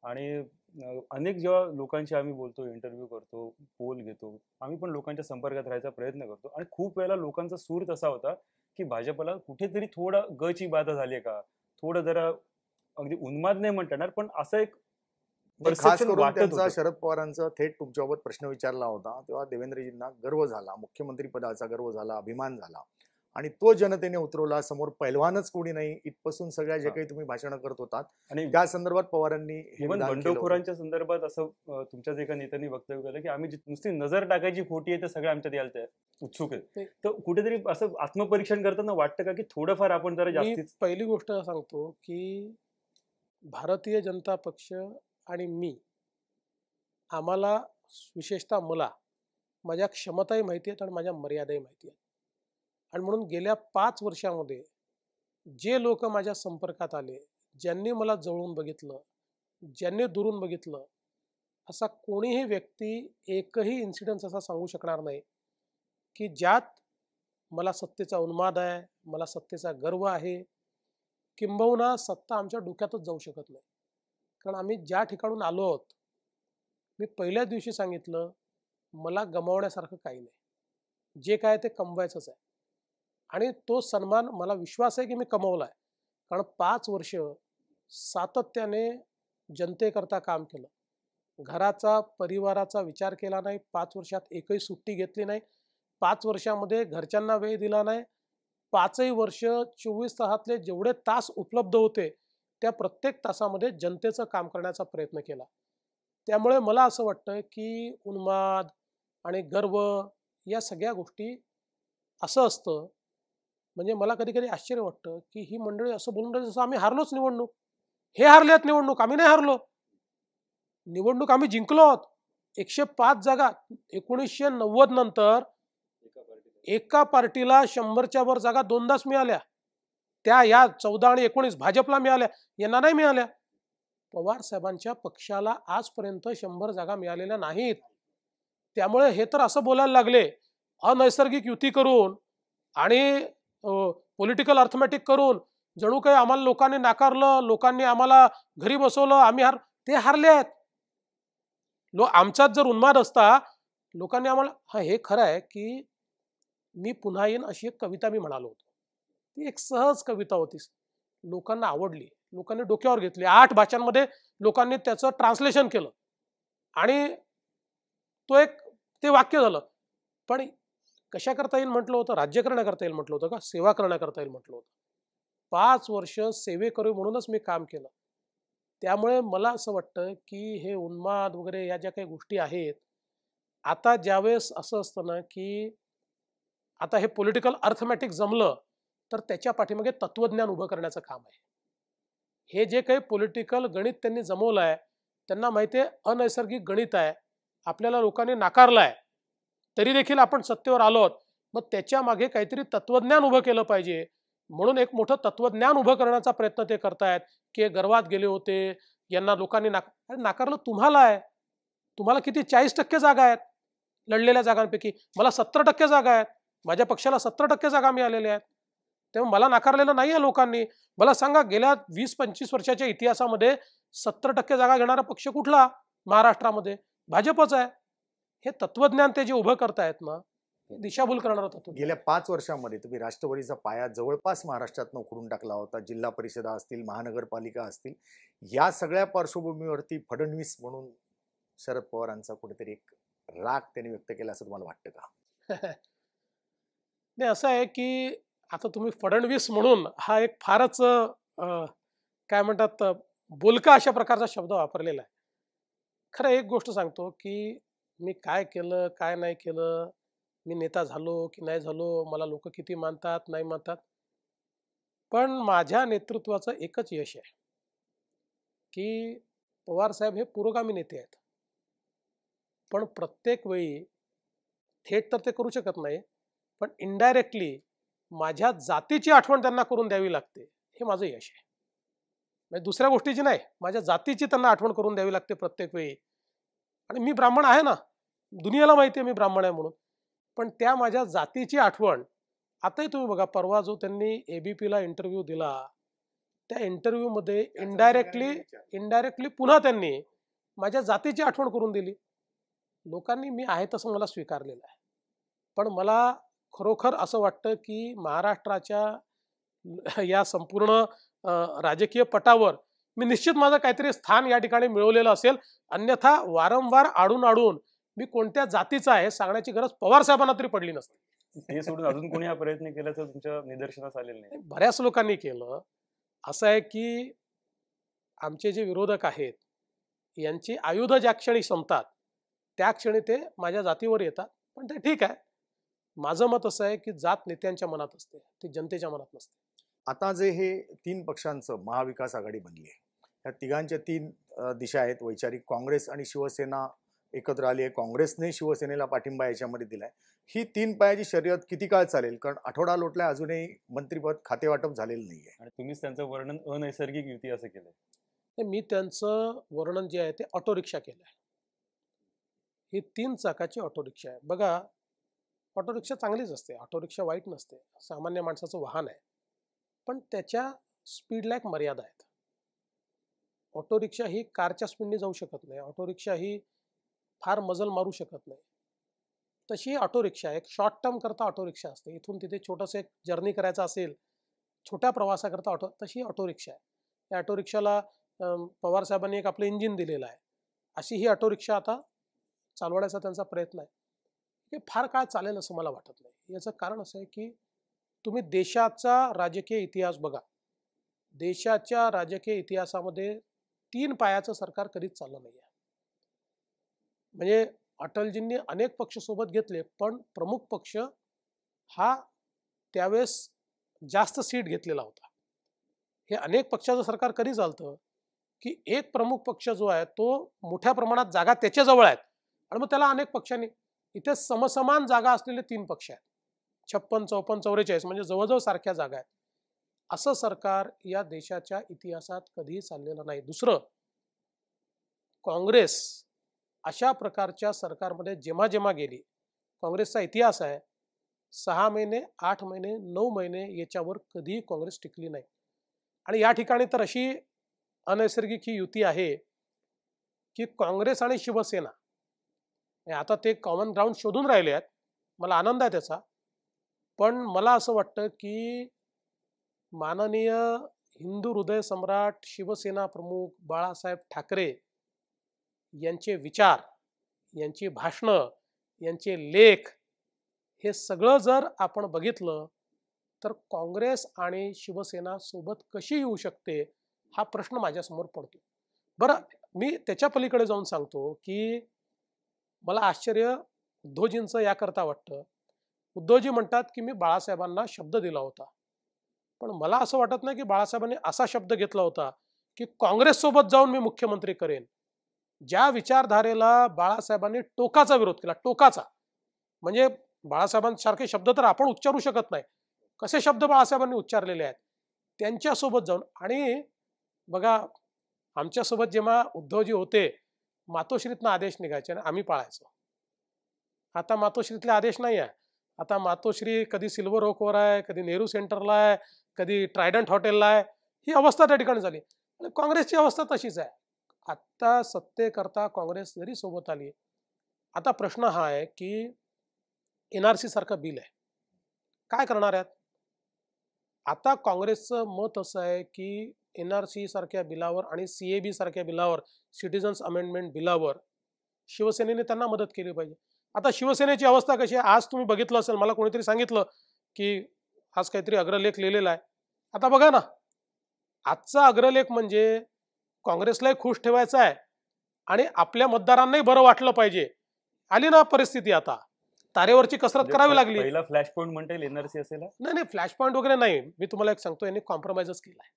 आणि अनेक जेव्हा लोकांशी आम्ही बोलतो इंटरव्ह्यू करतो पोल घेतो आम्ही पण लोकांच्या संपर्कात राहायचा प्रयत्न करतो. आणि खूप वेळेला लोकांचा सूर तसा होता की भाजपला कुठेतरी थोडा गची बाधा झाली का? थोडं जरा अगदी उन्माद नाही म्हणता येणार पण असं एक त्यांचा. शरद पवारांचा थेट तुमच्याबाबत प्रश्न विचारला होता तेव्हा देवेंद्रजींना गर्व झाला मुख्यमंत्री पदाचा गर्व झाला अभिमान झाला. आणि तो जनतेने उतरवला समोर पहिलवानच कोणी नाही इथपासून सगळ्या जे. काही तुम्ही भाषणं करत होतात आणि त्या संदर्भात पवारांनी हे. बंडखोरांच्या संदर्भात असं तुमच्याच एका नेत्यांनी वक्तव्य केलं की आम्ही नुसती नजर टाकायची खोटी आहे तर सगळं आमच्यात यायला उत्सुक आहे ते- तर कुठेतरी असं आत्मपरीक्षण करताना वाटतं का की थोडंफार आपण जरा जास्तीच पहिली गोष्ट सांगतो की भारतीय जनता पक्ष आणि मी आम्हाला विशेषतः मला माझ्या क्षमताही माहिती आहेत आणि माझ्या मर्यादाही माहिती आहेत आणि म्हणून गेल्या पाच वर्षामध्ये जे लोक माझ्या संपर्कात आले ज्यांनी मला जवळून बघितलं ज्यांनी दुरून बघितलं असा कोणीही व्यक्ती एकही इन्सिडन्स असा सांगू शकणार नाही की ज्यात मला सत्तेचा उन्माद आहे मला सत्तेचा गर्व आहे किंबहुना सत्ता आमच्या डोक्यातच जाऊ शकत नाही. कारण आम्ही ज्या ठिकाणून आलो आहोत मी पहिल्या दिवशी सांगितलं मला गमावण्यासारखं काही नाही. जे काय ते कमवायचंच आहे. आणि तो सन्मान मला विश्वास आहे की मी कमवला आहे कारण पाच वर्ष सातत्याने जनतेकरता काम केलं. घराचा परिवाराचा विचार केला नाही. पाच वर्षात एकही सुट्टी घेतली नाही. पाच वर्षामध्ये घरच्यांना वेळ दिला नाही. पाचही वर्ष चोवीस तासातले जेवढे तास उपलब्ध होते त्या प्रत्येक तासामध्ये जनतेचं काम करण्याचा प्रयत्न केला. त्यामुळे मला असं वाटतं की उन्माद आणि गर्व या सगळ्या गोष्टी असं असतं म्हणजे मला कधी कधी आश्चर्य वाटतं की ही मंडळी असं बोलून राहिली जसं आम्ही हारलोच निवडणूक. हे हारलेत निवडणूक आम्ही नाही हारलो. निवडणूक आम्ही जिंकलो आहोत. एकशे पाच जागा एकोणीसशे नव्वद नंतर एका पार्टीला शंभरच्या वर जागा दोनदाच मिळाल्या. त्या या चौदा आणि एकोणीस भाजपला मिळाल्या यांना नाही मिळाल्या. पवार साहेबांच्या पक्षाला आजपर्यंत शंभर जागा मिळालेल्या नाहीत. त्यामुळे हे तर असं बोलायला लागले. अनैसर्गिक युती करून आणि पॉलिटिकल अर्थमॅटिक करून जणू काही आम्हाला लोकांनी नाकारलं लोकांनी आम्हाला घरी बसवलं आम्ही हार ते हारले आहेत. लो आमचाच जर उन्माद असता लोकांनी आम्हाला हा हे खरं आहे की मी पुन्हा येईन अशी एक कविता मी म्हणालो होतो. ती एक सहज कविता होती. लोकांना आवडली. लोकांनी डोक्यावर घेतली. आठ भाषांमध्ये लोकांनी त्याचं ट्रान्सलेशन केलं. आणि तो एक ते वाक्य झालं. पण कशा करता येईल म्हटलं होतं? राज्य करण्याकरता येईल म्हटलं होतं का? सेवा करण्याकरता येईल म्हटलं होतं. पाच वर्ष सेवे करू म्हणूनच मी काम केलं. त्यामुळे मला असं वाटतं की हे उन्माद वगैरे या ज्या काही गोष्टी आहेत आता ज्यावेळेस असं असतं ना की आता हे पॉलिटिकल अर्थमॅटिक जमलं तर त्याच्या पाठीमागे तत्वज्ञान उभं करण्याचं काम आहे. हे जे काही पॉलिटिकल गणित त्यांनी जमवलं आहे त्यांना माहिती आहे अनैसर्गिक गणित आहे आपल्याला लोकांनी नाकारलं आहे तरी देखील आपण सत्तेवर आलोत मग त्याच्यामागे काहीतरी तत्वज्ञान उभं केलं पाहिजे. म्हणून एक मोठं तत्वज्ञान उभं करण्याचा प्रयत्न ते करतायत की गर्वात गेले होते यांना लोकांनी नाक अरे नाकारलं तुम्हाला आहे. तुम्हाला किती चाळीस टक्के जागा आहेत लढलेल्या जागांपैकी. मला सत्तर टक्के जागा आहेत. माझ्या पक्षाला सत्तर टक्के जागा मिळालेल्या आहेत. तेव्हा मला नाकारलेलं नाही आहे लोकांनी. मला सांगा गेल्या वीस पंचवीस वर्षाच्या इतिहासामध्ये सत्तर टक्के जागा घेणारा पक्ष कुठला? महाराष्ट्रामध्ये. भाजपच आहे. हे तत्वज्ञान ते जे उभं करतायत ना दिशाभूल करणारं तत्व गेल्या पाच वर्षामध्ये तुम्ही राष्ट्रवादीचा पाया जवळपास महाराष्ट्रातनं उखडून टाकला होता जिल्हा परिषदा असतील महानगरपालिका असतील या सगळ्या पार्श्वभूमीवरती फडणवीस म्हणून शरद पवारांचा कुठेतरी एक राग त्यांनी व्यक्त केला असं तुम्हाला वाटतं का? नाही असं आहे की आता तुम्ही फडणवीस म्हणून हा एक फारच काय म्हणतात बोलका अशा प्रकारचा शब्द वापरलेला आहे. खरं एक गोष्ट सांगतो की मी काय केलं काय नाही केलं मी नेता झालो की नाही झालो मला लोक किती मानतात नाही मानतात. पण माझ्या नेतृत्वाचं एकच यश आहे. की पवार साहेब हे पुरोगामी नेते आहेत. पण प्रत्येक वेळी थेट तर ते करू शकत नाही पण इनडायरेक्टली माझ्या जातीची आठवण त्यांना करून द्यावी लागते हे माझं यश आहे. म्हणजे दुसऱ्या गोष्टीची नाही माझ्या जातीची त्यांना आठवण करून द्यावी लागते प्रत्येक वेळी. आणि मी ब्राह्मण आहे ना दुनियाला माहिती आहे मी ब्राह्मण आहे म्हणून. पण त्या माझ्या जातीची आठवण आताही तुम्ही बघा परवा जो त्यांनी एबीपीला इंटरव्ह्यू दिला त्या इंटरव्ह्यूमध्ये इनडायरेक्टली इनडायरेक्टली पुन्हा त्यांनी माझ्या जातीची आठवण करून दिली. लोकांनी मी आहे तसं मला स्वीकारलेलं आहे. पण मला खरोखर असं वाटतं की महाराष्ट्राच्या या संपूर्ण राजकीय पटावर मी निश्चित माझं काहीतरी स्थान या ठिकाणी मिळवलेलं असेल. अन्यथा वारंवार आडून आडून मी कोणत्या जातीचा आहे हे सांगण्याची गरज पवार साहेबांना तरी पडली नसते. ते सोडून अजून कोणी हा प्रयत्न केल्याचं तुमच्या निदर्शनास आलेलं नाही. बऱ्याच लोकांनी केलं. असं आहे की आमचे जे विरोधक आहेत यांची आयुध ज्या क्षणी संपतात त्या क्षणी ते माझ्या जातीवर येतात. पण ते ठीक आहे. माझं मत असं आहे की जात नेत्यांच्या मनात असते ती जनतेच्या मनात नसते. आता जे हे तीन पक्षांचं महाविकास आघाडी बनली आहे. या तिघांच्या तीन दिशा आहेत वैचारिक काँग्रेस आणि शिवसेना एकत्र आली आहे. काँग्रेसने शिवसेनेला पाठिंबा याच्यामध्ये दिलाय. ही तीन पायाची शर्यत किती काळ चालेल? कारण आठवडा लोटला अजूनही मंत्रीपद खातेवाटप झालेलं नाहीये. आणि तुम्हीच त्यांचं वर्णन अनैसर्गिक युती असं केलंय. ते मी त्यांचं वर्णन जे आहे ते ऑटो रिक्षा केलं आहे ही तीन चाकाची ऑटो रिक्षा आहे. बघा ऑटो रिक्षा चांगलीच असते. ऑटो रिक्षा वाईट नसते. सामान्य माणसाचं वाहन आहे. पण त्याच्या स्पीडला एक मर्यादा आहेत. ऑटो रिक्षा ही कारच्या स्पीडने जाऊ शकत नाही. ऑटो रिक्षा ही फार मजल मारू शकत नाही. तशी ऑटो रिक्षा आहे. एक शॉर्ट टर्म करता ऑटो रिक्षा असते. इथून तिथे छोटंसं एक जर्नी करायचं असेल छोट्या प्रवासाकरता ऑटो तशी ऑटो रिक्षा आहे. त्या ऑटो रिक्षाला पवार साहेबांनी एक आपलं इंजिन दिलेलं आहे. अशी ही ऑटो रिक्षा आता चालवण्याचा त्यांचा प्रयत्न आहे. हे फार काळ चालेल असं मला वाटत नाही. याचं कारण असं आहे की तुम्ही देशाचा राजकीय इतिहास बघा. देशाच्या राजकीय इतिहासामध्ये तीन पायाचं सरकार कधीच चाललं नाही आहे म्हणजे अटलजींनी अनेक पक्ष सोबत घेतले पण प्रमुख पक्ष हा त्यावेळेस जास्त सीट घेतलेला होता. हे अनेक पक्षाचं सरकार कधी चालतं? की एक प्रमुख पक्ष जो आहे तो मोठ्या प्रमाणात जागा त्याच्याजवळ आहेत. आणि मग त्याला अनेक पक्षांनी इथे समसमान जागा असलेले तीन पक्ष आहेत. छप्पन चौपन्न चौवेचाळीस म्हणजे जवळजवळ सारख्या जागा आहेत. असं सरकार या देशाच्या इतिहासात कधीही चाललेलं नाही. दुसरं काँग्रेस अशा प्रकारच्या सरकारमध्ये जेव्हा जेव्हा गेली काँग्रेसचा इतिहास आहे सहा महिने आठ महिने नऊ महिने याच्यावर कधीही काँग्रेस टिकली नाही. आणि या ठिकाणी तर अशी अनैसर्गिक ही युती आहे की काँग्रेस आणि शिवसेना आता ते कॉमन ग्राउंड शोधून राहिले आहेत. मला आनंद आहे त्याचा. पण मला असं वाटतं की माननीय हिंदू हृदय सम्राट शिवसेना प्रमुख बाळासाहेब ठाकरे यांचे विचार यांची भाषणं यांचे लेख हे सगळं जर आपण बघितलं तर काँग्रेस आणि शिवसेना सोबत कशी येऊ शकते हा प्रश्न माझ्यासमोर पडतो. बरं मी त्याच्या पलीकडे जाऊन सांगतो की मला आश्चर्य उद्धवजींचं याकरता वाटतं. उद्धवजी म्हणतात की मी बाळासाहेबांना शब्द दिला होता. पण मला असं वाटत नाही की बाळासाहेबांनी असा शब्द घेतला होता की काँग्रेससोबत जाऊन मी मुख्यमंत्री करेन. ज्या विचारधारेला बाळासाहेबांनी टोकाचा विरोध केला टोकाचा. म्हणजे बाळासाहेबांसारखे शब्द तर आपण उच्चारू शकत नाही. कसे शब्द बाळासाहेबांनी उच्चारलेले आहेत? त्यांच्यासोबत जाऊन आणि बघा आमच्यासोबत जेव्हा उद्धवजी होते मातोश्रीतनं आदेश निघायचे आणि आम्ही पाळायचो. आता मातोश्रीतले आदेश नाही आहे. आता मातोश्री कधी सिल्वर ओकवर आहे कधी नेहरू सेंटरला आहे कधी ट्रायडंट हॉटेलला आहे ही अवस्था त्या ठिकाणी झाली. आणि काँग्रेसची अवस्था तशीच आहे. आत्ता सत्तेकरता काँग्रेस जरी सोबत आली आता प्रश्न हा आहे की एन आर सी सारखं बिल आहे. काय करणार आहेत? आता काँग्रेसचं मत असं आहे की एन आर सी सारख्या बिलावर आणि सी ए बी सारख्या बिलावर सिटिझन्स अमेंडमेंट बिलावर शिवसेनेने त्यांना मदत केली पाहिजे. आता शिवसेनेची अवस्था कशी आहे? आज तुम्ही बघितलं असेल मला कोणीतरी सांगितलं की आज काहीतरी अग्रलेख लिहिलेला आहे. आता बघा ना. आजचा अग्रलेख म्हणजे काँग्रेसलाही खुश ठेवायचा आहे. आणि आपल्या मतदारांनाही बरं वाटलं पाहिजे. आली ना परिस्थिती आता. तारेवरची कसरत म्हणजे करावी लागली. पहिला फ्लॅश पॉईंट म्हणता येईल एनआरसी असेल? नाही नाही फ्लॅश पॉईंट वगैरे नाही. मी तुम्हाला एक सांगतो यांनी कॉम्प्रोमाइजच केला आहे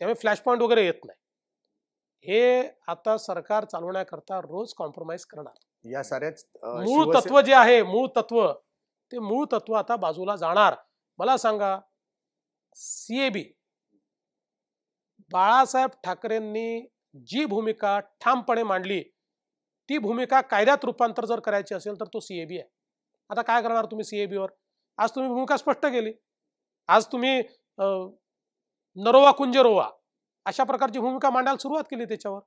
त्यामुळे फ्लॅश पॉईंट वगैरे येत नाही. हे आता सरकार चालवण्याकरता रोज कॉम्प्रोमाइज करणार. या साऱ्याच मूळ तत्व जे आहे मूळ तत्व ते मूळ तत्व आता बाजूला जाणार. मला सांगा सीएबी बाळासाहेब ठाकरेंनी जी भूमिका ठामपणे मांडली ती भूमिका कायद्यात रूपांतर जर करायची असेल तर तो सीएबी आहे. आता काय करणार तुम्ही सीएबीवर आज तुम्ही भूमिका स्पष्ट केली. आज तुम्ही नरोवा कुंजरोवा अशा प्रकारची भूमिका मांडायला सुरुवात केली त्याच्यावर.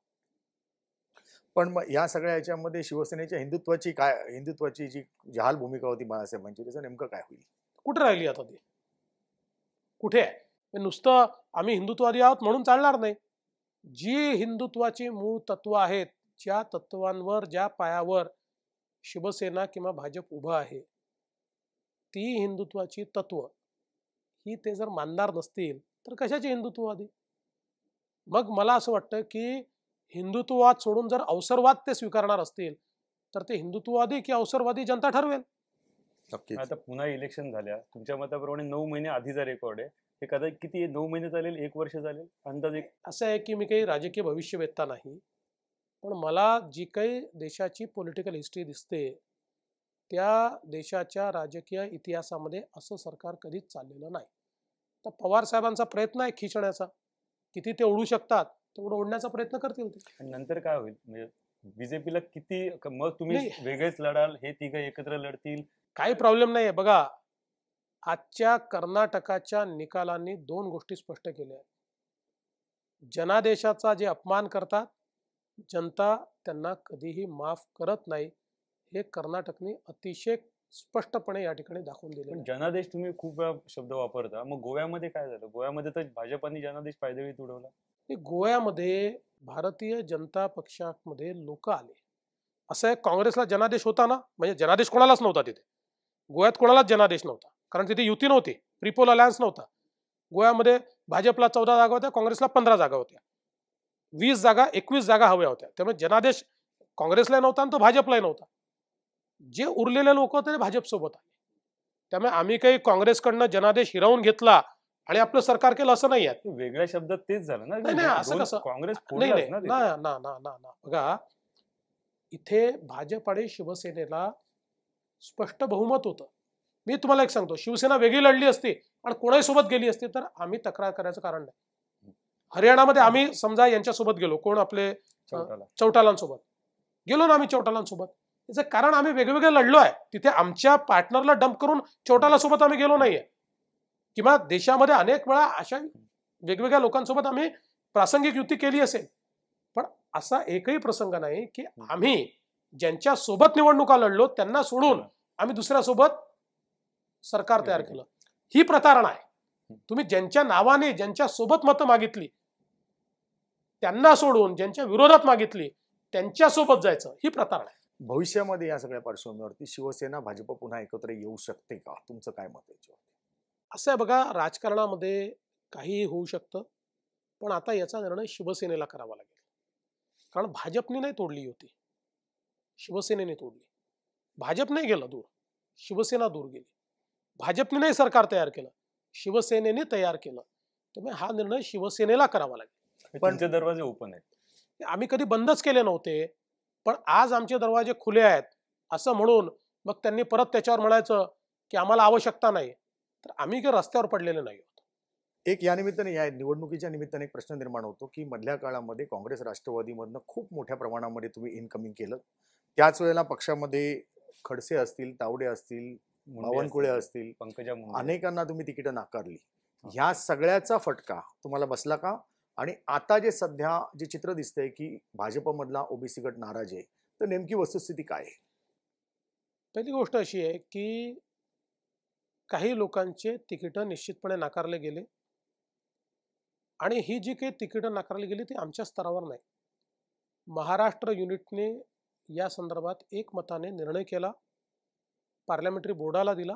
पण मग या सगळ्या याच्यामध्ये शिवसेनेच्या हिंदुत्वाची काय हिंदुत्वाची जी जहाल भूमिका होती बाळासाहेबांची त्याचं नेमकं काय होईल? कुठे राहिली आता ती? कुठे आहे? नुसतं आम्ही हिंदुत्ववादी आहोत म्हणून चालणार नाही. जी हिंदुत्वाची मूळ तत्व आहेत ज्या तत्वांवर ज्या पायावर शिवसेना किंवा भाजप उभं आहे ती हिंदुत्वाची तत्व. ही ते जर मानणार नसतील तर कशाचे हिंदुत्ववादी? मग मला असं वाटतं की हिंदुत्ववाद सोडून जर अवसरवाद ते स्वीकारणार असतील तर ते हिंदुत्ववादी की अवसरवादी जनता ठरवेल? आता पुन्हा इलेक्शन झाल्या. तुमच्या मताप्रमाणे नऊ महिने आधीचा रेकॉर्ड आहे. हे कदाचित किती? नऊ महिने चालेल एक वर्ष चालेल? अंदाजे? असं आहे की मी काही राजकीय भविष्यवेत्ता नाही. पण मला जी काही देशाची पॉलिटिकल हिस्ट्री दिसते त्या देशाच्या राजकीय इतिहासामध्ये असं सरकार कधीच चाललेलं नाही. तर पवार साहेबांचा प्रयत्न आहे खिचण्याचा. किती ते ओढू शकतात तेवढं ओढण्याचा प्रयत्न करतील ते. आणि नंतर काय होईल? म्हणजे बीजेपीला किती मग तुम्ही. वेगळेच लढाल हे तिघं एकत्र लढतील? काही प्रॉब्लेम नाही आहे बघा आजच्या कर्नाटकाच्या निकालांनी दोन गोष्टी स्पष्ट केल्या जनादेशाचा जे अपमान करतात जनता त्यांना कधीही माफ करत नाही हे कर्नाटकने अतिशय स्पष्टपणे या ठिकाणी दाखवून दिले जनादेश तुम्ही खूप वेळा शब्द वापरता. मग गोव्यामध्ये काय झालं? गोव्यामध्ये तर भाजपाने जनादेश पायदळी तुडवला हे गोव्यामध्ये भारतीय जनता पक्षामध्ये लोक आले. असं काँग्रेसला जनादेश होता ना? म्हणजे जनादेश कोणालाच नव्हता तिथे. गोव्यात कोणालाच जनादेश नव्हता. कारण तिथे युती नव्हती. ट्रिपोल अलायन्स नव्हता. गोव्यामध्ये भाजपला चौदा जागा होत्या काँग्रेसला पंधरा जागा होत्या. वीस जागा एकवीस जागा हव्या होत्या. त्यामुळे जनादेश काँग्रेसला नव्हता आणि तो भाजपलाही नव्हता. जे उरलेले लोक होते ते भाजपसोबत आले त्यामुळे आम्ही काही काँग्रेसकडनं जनादेश हिरावून घेतला आणि आपलं सरकार केलं असं नाही आहे. वेगळ्या शब्दात तेच झालं ना. नाही, असं कसं? काँग्रेस नाही. ना ना ना ना. बघा इथे भाजप आणि शिवसेनेला स्पष्ट बहुमत होतं. मी तुम्हाला एक सांगतो शिवसेना वेगळी लढली असती आणि कोणाही सोबत गेली असती तर आम्ही तक्रार करायचं कारण नाही. हरियाणामध्ये आम्ही समजा यांच्यासोबत गेलो कोण आपले. चौटालांसोबत. गेलो ना आम्ही चौटालांसोबत. त्याचं कारण आम्ही वेगवेगळे लढलो आहे. तिथे आमच्या पार्टनरला डंप करून चौटाला सोबत आम्ही गेलो नाहीये. किंवा देशामध्ये अनेक वेळा अशा वेगवेगळ्या लोकांसोबत आम्ही प्रासंगिक युती केली असेल. पण असा एकही प्रसंग नाही की आम्ही ज्यांच्या सोबत निवडणुका लढलो त्यांना सोडून आम्ही दुसऱ्यासोबत सरकार तयार केलं. ही प्रतारणा आहे. तुम्ही ज्यांच्या नावाने ज्यांच्या सोबत मतं मागितली त्यांना सोडून ज्यांच्या विरोधात मागितली त्यांच्यासोबत जायचं ही प्रतारणा आहे. भविष्यामध्ये या सगळ्या पार्श्वभूमीवरती शिवसेना भाजप पुन्हा एकत्र येऊ शकते का? तुमचं काय मत आहे? असं आहे बघा राजकारणामध्ये काहीही होऊ शकतं पण आता याचा निर्णय शिवसेनेला करावा लागेल. कारण भाजपने नाही तोडली होती शिवसेनेने तोडली. भाजप नाही गेलं दूर. शिवसेना दूर गेली. भाजपने नाही सरकार तयार केलं. शिवसेनेने तयार केलं. त्यामुळे हा निर्णय शिवसेनेला करावा लागेल. पण- त्यांचे दरवाजे ओपन आहेत. आम्ही कधी बंदच केले नव्हते. पण आज आमचे दरवाजे खुले आहेत असं म्हणून मग त्यांनी परत त्याच्यावर म्हणायचं की आम्हाला आवश्यकता नाही. तर आम्ही काही रस्त्यावर पडलेले नाही एक या निमित्ताने या निवडणुकीच्या निमित्ताने एक प्रश्न निर्माण होतो की मधल्या काळामध्ये काँग्रेस राष्ट्रवादीमधनं खूप मोठ्या प्रमाणामध्ये तुम्ही इनकमिंग केलं. त्याच वेळेला पक्षामध्ये खडसे असतील तावडे असतील बावनकुळे असतील, पंकजा अनेकांना तुम्ही तिकीटं नाकारली. ह्या सगळ्याचा फटका तुम्हाला बसला का? आणि आता जे सध्या जे चित्र दिसतंय की भाजपमधला ओबीसी गट नाराज आहे तर नेमकी वस्तुस्थिती काय आहे? पहिली गोष्ट अशी आहे की काही लोकांचे तिकीटं निश्चितपणे नाकारले गेले. आणि ही जी काही तिकीटं नाकारली गेली ती आमच्या स्तरावर नाही. महाराष्ट्र युनिटने या संदर्भात एकमताने निर्णय केला. पार्लमेंटरी बोर्डाला दिला.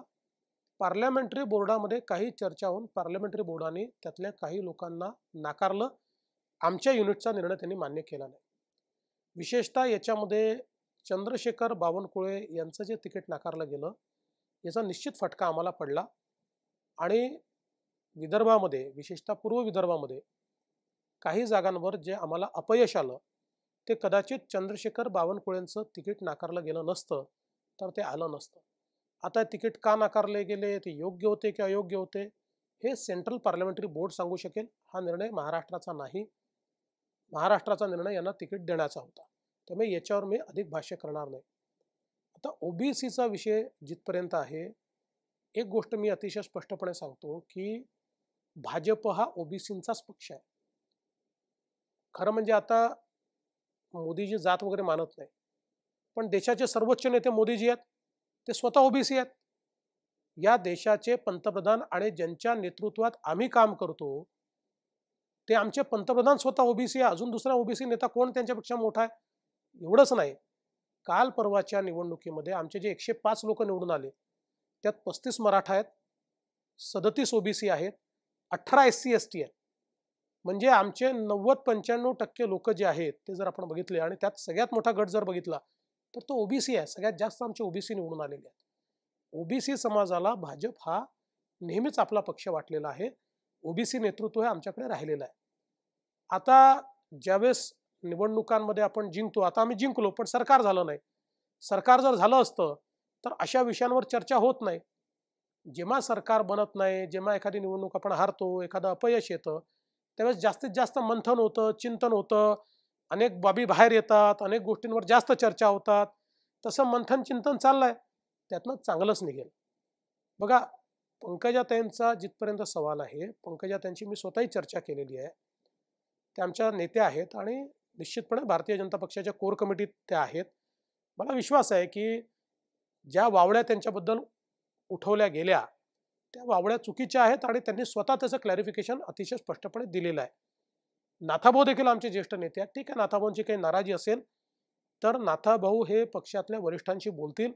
पार्लमेंटरी बोर्डामध्ये काही चर्चा होऊन पार्लमेंटरी बोर्डाने त्यातल्या काही लोकांना नाकारलं. आमच्या युनिटचा निर्णय त्यांनी मान्य केला नाही. विशेषतः याच्यामध्ये चंद्रशेखर बावनकुळे यांचं जे तिकीट नाकारलं गेलं याचा निश्चित फटका आम्हाला पडला. आणि विदर्भामध्ये विशेषतः पूर्व विदर्भामध्ये काही जागांवर जे आम्हाला अपयश आलं ते कदाचित चंद्रशेखर बावनकुळेंचं तिकीट नाकारलं गेलं नसतं तर ते आलं नसतं. आता तिकीट का नाकारले गेले? ते योग्य होते की अयोग्य होते? हे सेंट्रल पार्लमेंटरी बोर्ड सांगू शकेल. हा निर्णय महाराष्ट्राचा नाही. महाराष्ट्राचा निर्णय यांना तिकीट देण्याचा होता. त्यामुळे याच्यावर मी अधिक भाष्य करणार नाही. आता ओबीसीचा विषय जिथपर्यंत आहे एक गोष्ट मी अतिशय स्पष्टपणे सांगतो की भाजप हा ओबीसींचाच पक्ष आहे. खरं म्हणजे आता मोदीजी जात वगैरे मानत नाही. पण देशाचे सर्वोच्च नेते मोदीजी आहेत. ते स्वतः ओबीसी आहेत. या देशाचे पंतप्रधान आणि ज्यांच्या नेतृत्वात आम्ही काम करतो ते आमचे पंतप्रधान स्वतः ओबीसी आहे. अजून दुसरा ओबीसी नेता कोण त्यांच्यापेक्षा मोठा आहे? एवढंच नाही. काल परवाच्या निवडणुकीमध्ये आमचे जे एकशे पाच लोक निवडून आले त्यात पस्तीस मराठा आहेत सदतीस ओबीसी आहेत अठरा एस सी एस टी आहेत. म्हणजे आमचे नव्वद पंच्याण्णव टक्के लोक जे आहेत ते जर आपण बघितले आणि त्यात सगळ्यात मोठा गट जर बघितला तर तो ओबीसी आहे. सगळ्यात जास्त आमचे ओबीसी निवडून आलेले आहेत. ओबीसी समाजाला भाजप हा नेहमीच आपला पक्ष वाटलेला आहे. ओबीसी नेतृत्व हे आमच्याकडे राहिलेलं आहे. आता ज्यावेळेस निवडणुकांमध्ये आपण जिंकतो आता आम्ही जिंकलो पण सरकार झालं नाही. सरकार जर झालं असतं तर अशा विषयांवर चर्चा होत नाही. जेव्हा सरकार बनत नाही जेव्हा एखादी निवडणूक आपण हारतो एखादं अपयश येतं त्यावेळेस जास्तीत जास्त मंथन होतं चिंतन होतं अनेक बाबी बाहेर येतात अनेक गोष्टींवर जास्त चर्चा होतात. तसं मंथन चिंतन चाललंय. त्यातनं चांगलंच निघेल. बघा पंकजाताईंचा जिथपर्यंत सवाल आहे पंकजाताईंची मी स्वतःही चर्चा केलेली आहे. त्या आमच्या नेत्या आहेत आणि निश्चितपणे भारतीय जनता पक्षाच्या कोर कमिटीत त्या आहेत. मला विश्वास आहे की ज्या वावड्या त्यांच्याबद्दल उठवल्या गेल्या त्या वावड्या चुकीच्या आहेत आणि त्यांनी स्वतः त्याचं क्लॅरिफिकेशन अतिशय स्पष्टपणे दिलेलं आहे. नाथाभाऊ देखील आमचे ज्येष्ठ नेते आहेत. ठीक आहे नाथाभाऊंची काही नाराजी असेल तर नाथाभाऊ हे पक्षातल्या वरिष्ठांशी बोलतील.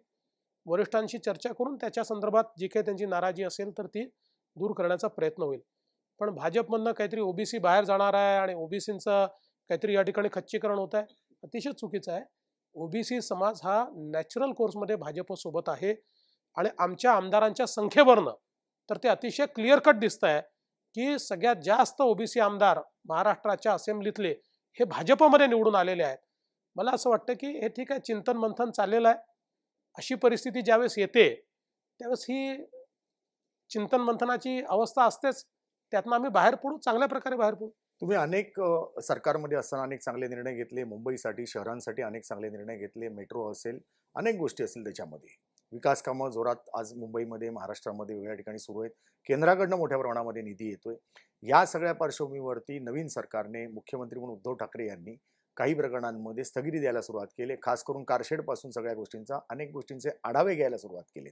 वरिष्ठांशी चर्चा करून त्याच्या संदर्भात जी काही त्यांची नाराजी असेल तर ती दूर करण्याचा प्रयत्न होईल. पण भाजपमधनं काहीतरी ओबीसी बाहेर जाणार आहे आणि ओबीसींचं काहीतरी या ठिकाणी खच्चीकरण होत आहे अतिशय चुकीचं आहे. ओबीसी समाज हा नॅचरल कोर्समध्ये भाजपसोबत आहे आणि आमच्या आमदारांच्या संख्येवरनं तर ते अतिशय क्लिअर कट दिसत आहे की सगळ्यात जास्त ओबीसी आमदार महाराष्ट्राच्या असेंब्लीतले हे भाजपमध्ये निवडून आलेले आहेत. मला असं वाटतं की हे ठीक आहे चिंतन मंथन चाललेलं आहे. अशी परिस्थिती ज्यावेळेस येते त्यावेळेस ही चिंतन मंथनाची अवस्था असतेच. त्यातनं आम्ही बाहेर पडू चांगल्या प्रकारे बाहेर पडू. तुम्ही अनेक सरकारमध्ये असताना अनेक चांगले निर्णय घेतले. मुंबईसाठी शहरांसाठी अनेक चांगले निर्णय घेतले. मेट्रो असेल अनेक गोष्टी असतील त्याच्यामध्ये. विकास कामं जोरात आज मुंबईमध्ये महाराष्ट्रामध्ये वेगळ्या ठिकाणी सुरू आहेत. केंद्राकडनं मोठ्या प्रमाणामध्ये निधी येतोय. या सगळ्या पार्श्वभूमीवरती नवीन सरकारने मुख्यमंत्री म्हणून उद्धव ठाकरे यांनी काही प्रकरणांमध्ये स्थगिती द्यायला सुरुवात केली. खास करून कारशेडपासून सगळ्या गोष्टींचा अनेक गोष्टींचे आढावे घ्यायला सुरुवात केलेत.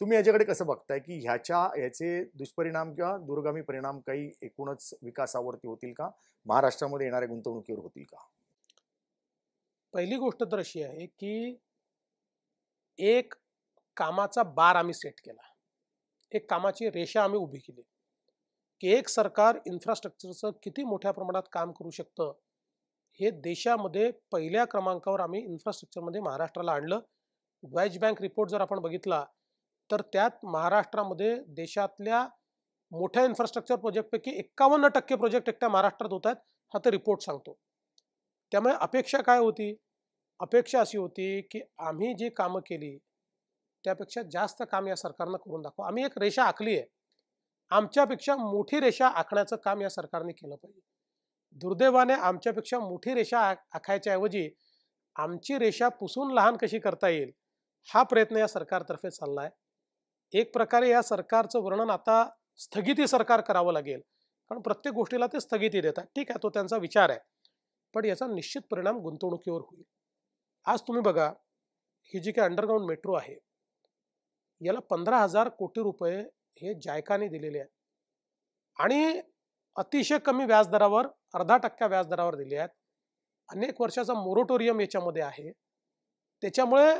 तुम्ही याच्याकडे कसं बघताय की ह्याच्या ह्याचे दुष्परिणाम किंवा दूरगामी परिणाम काही एकूणच विकासावरती होतील का? महाराष्ट्रामध्ये येणाऱ्या गुंतवणुकीवर होतील का? पहिली गोष्ट तर अशी आहे की एक कामाचा बार आम्ही सेट केला. एक कामाची रेषा आम्ही उभी केली. की एक सरकार इन्फ्रास्ट्रक्चरचं किती मोठ्या प्रमाणात काम करू शकतं हे देशामध्ये पहिल्या क्रमांकावर आम्ही इन्फ्रास्ट्रक्चरमध्ये महाराष्ट्राला आणलं. वेज बँक रिपोर्ट जर आपण बघितला तर त्यात महाराष्ट्रामध्ये देशातल्या मोठ्या इन्फ्रास्ट्रक्चर प्रोजेक्टपैकी एक्कावन्न टक्के प्रोजेक्ट एकट्या महाराष्ट्रात होत आहेत हा तर रिपोर्ट सांगतो. त्यामुळे अपेक्षा काय होती? अपेक्षा अशी होती की आम्ही जी कामं केली त्यापेक्षा जास्त काम या सरकारनं करून दाखवा. आम्ही एक रेषा आखली आहे. आमच्यापेक्षा मोठी रेषा आखण्याचं काम या सरकारने केलं पाहिजे. दुर्दैवाने आमच्यापेक्षा मोठी रेषा आख आखायच्या ऐवजी आमची रेषा पुसून लहान कशी करता येईल हा प्रयत्न या सरकारतर्फे चालला आहे एक प्रकारे या सरकारचं वर्णन आता स्थगिती सरकार करावं लागेल. कारण प्रत्येक गोष्टीला ते स्थगिती देतात. ठीक आहे तो त्यांचा विचार आहे. पण याचा निश्चित परिणाम गुंतवणुकीवर होईल. आज तुम्ही बघा ही जी काही अंडरग्राऊंड मेट्रो आहे याला पंधरा हजार कोटी रुपये हे जायकाने दिलेले आहेत. आणि अतिशय कमी व्याजदरावर अर्धा टक्का व्याजदरावर दिले आहेत. अनेक वर्षाचा मोरोटोरियम याच्यामध्ये आहे. त्याच्यामुळे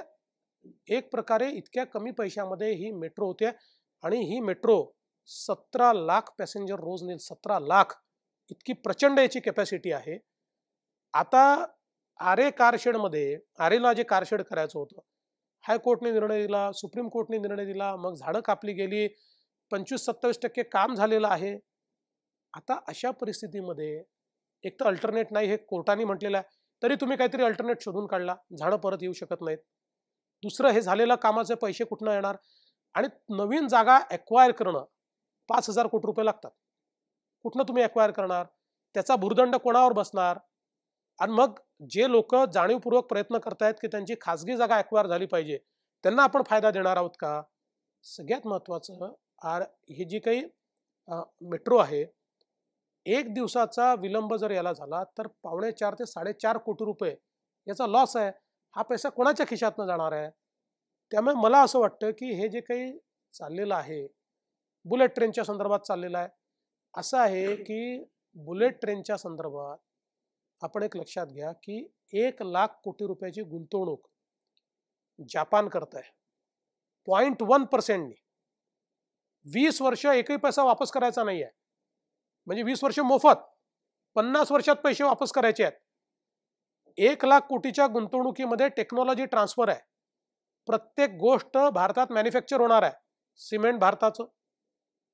एक प्रकारे इतक्या कमी पैशामध्ये ही मेट्रो होते आणि ही मेट्रो सतरा लाख पॅसेंजर रोज नेल सतरा लाख इतकी प्रचंड याची कॅपॅसिटी आहे. आता आरे कारशेडमध्ये आरेला जे कारशेड करायचं होतं हायकोर्टने निर्णय दिला सुप्रीम कोर्टने निर्णय दिला मग झाडं कापली गेली पंचवीस सत्तावीस टक्के काम झालेलं आहे. आता अशा परिस्थितीमध्ये एक तर अल्टरनेट नाही हे कोर्टाने म्हटलेलं आहे तरी तुम्ही काहीतरी अल्टरनेट शोधून काढला झाडं परत येऊ शकत नाहीत. दुसरं हे झालेलं कामाचे पैसे कुठनं येणार? आणि नवीन जागा ॲक्वायर करणं पाच हजार कोटी रुपये लागतात. कुठनं तुम्ही ॲक्वायर करणार? त्याचा भुर्दंड कोणावर बसणार? आणि मग जे लोक जाणीवपूर्वक प्रयत्न करतायत की त्यांची खाजगी जागा ॲक्वायर झाली पाहिजे त्यांना आपण फायदा देणार आहोत का? सगळ्यात महत्त्वाचं आर ही जी काही मेट्रो आहे एक दिवसाचा विलंब जर याला झाला तर पावणे चार ते साडेचार कोटी रुपये याचा लॉस आहे. हा पैसा कोणाच्या खिशातनं जाणार आहे? त्यामुळे मला असं वाटतं की हे जे काही चाललेलं आहे बुलेट ट्रेनच्या संदर्भात चाललेलं आहे असं आहे की बुलेट ट्रेनच्या संदर्भात आपण एक लक्षात घ्या की एक लाख कोटी रुपयाची गुंतवणूक जापान करत आहे पॉईंट वन पर्सेंटनी वीस वर्ष एकही पैसा वापस करायचा नाही आहे म्हणजे वीस वर्ष मोफत. पन्नास वर्षात पैसे वापस करायचे आहेत. एक लाख कोटीच्या गुंतवणुकीमध्ये टेक्नॉलॉजी ट्रान्सफर आहे. प्रत्येक गोष्ट भारतात मॅन्युफॅक्चर होणार आहे. सिमेंट भारताचं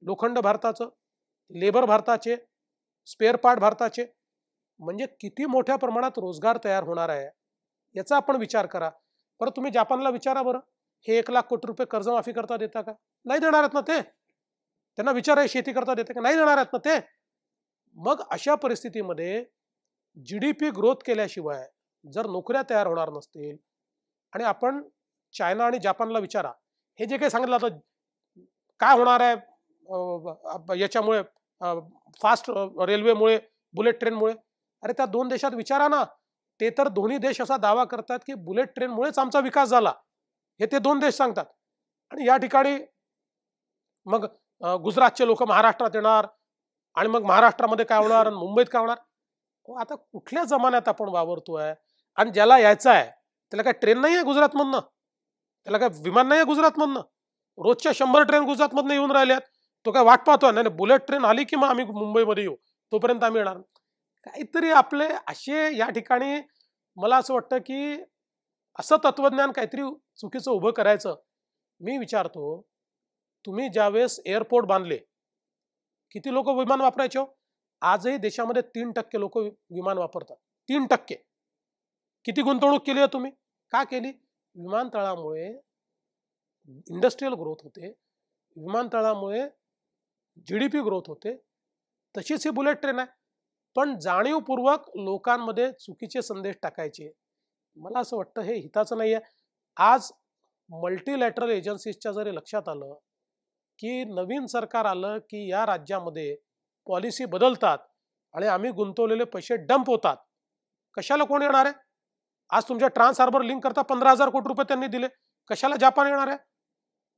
लोखंड भारताचं लेबर भारताचे स्पेअर पार्ट भारताचे. म्हणजे किती मोठ्या प्रमाणात रोजगार तयार होणार आहे याचा आपण विचार करा. बरं तुम्ही जापानला विचारा बरं. हे एक लाख कोटी रुपये कर्जमाफी करता देता का? नाही देणार आहेत ना ते. त्यांना विचार आहे शेती करता देते का? नाही देणार आहेत ना ते. मग अशा परिस्थितीमध्ये जी डी पी ग्रोथ केल्याशिवाय जर नोकऱ्या तयार होणार नसतील आणि आपण चायना आणि जापानला विचारा. हे जे काही सांगितलं आता काय होणार आहे? याच्यामुळे फास्ट रेल्वेमुळे बुलेट ट्रेनमुळे? अरे त्या दोन देशात विचारा ना. ते तर दोन्ही देश असा दावा करतात की बुलेट ट्रेनमुळेच आमचा विकास झाला. हे ते दोन देश सांगतात. आणि या ठिकाणी मग गुजरातचे लोक महाराष्ट्रात येणार आणि मग महाराष्ट्रामध्ये काय होणार आणि मुंबईत काय होणार? आता कुठल्या जमान्यात आपण वावरतोय? आणि ज्याला यायचं आहे त्याला काय ट्रेन नाही आहे गुजरातमधनं? त्याला काय विमान नाही आहे गुजरातमधनं? रोजच्या शंभर ट्रेन गुजरातमधनं येऊन राहिल्यात. तो काय वाट पाहतोय? नाही बुलेट ट्रेन आली की मग आम्ही मुंबईमध्ये येऊ. तोपर्यंत आम्ही येणार. काहीतरी आपले असे या ठिकाणी मला असं वाटतं की असं तत्वज्ञान काहीतरी चुकीचं उभं करायचं. मी विचारतो तुम्ही ज्यावेळेस एअरपोर्ट बांधले किती लोक विमान वापरायचे हो? आजही देशामध्ये तीन टक्के लोक विमान वापरतात. तीन टक्के. किती गुंतवणूक केली आहे तुम्ही? का केली? विमानतळामुळे इंडस्ट्रीयल ग्रोथ होते. विमानतळामुळे जी डी पी ग्रोथ होते. तशीच ही बुलेट ट्रेन आहे. पण जाणीवपूर्वक लोकांमध्ये चुकीचे संदेश टाकायचे. मला असं वाटतं हे हिताचं नाही आहे आज मल्टीलॅटरल एजन्सीजच्या जरी लक्षात आलं की नवीन सरकार आलं की या राज्यामध्ये पॉलिसी बदलतात आणि आम्ही गुंतवलेले पैसे डंप होतात. कशाला कोण येणार आहे? आज तुमच्या ट्रान्स हार्बर लिंक करता पंधरा हजार कोटी रुपये त्यांनी दिले. कशाला जापान येणार आहे?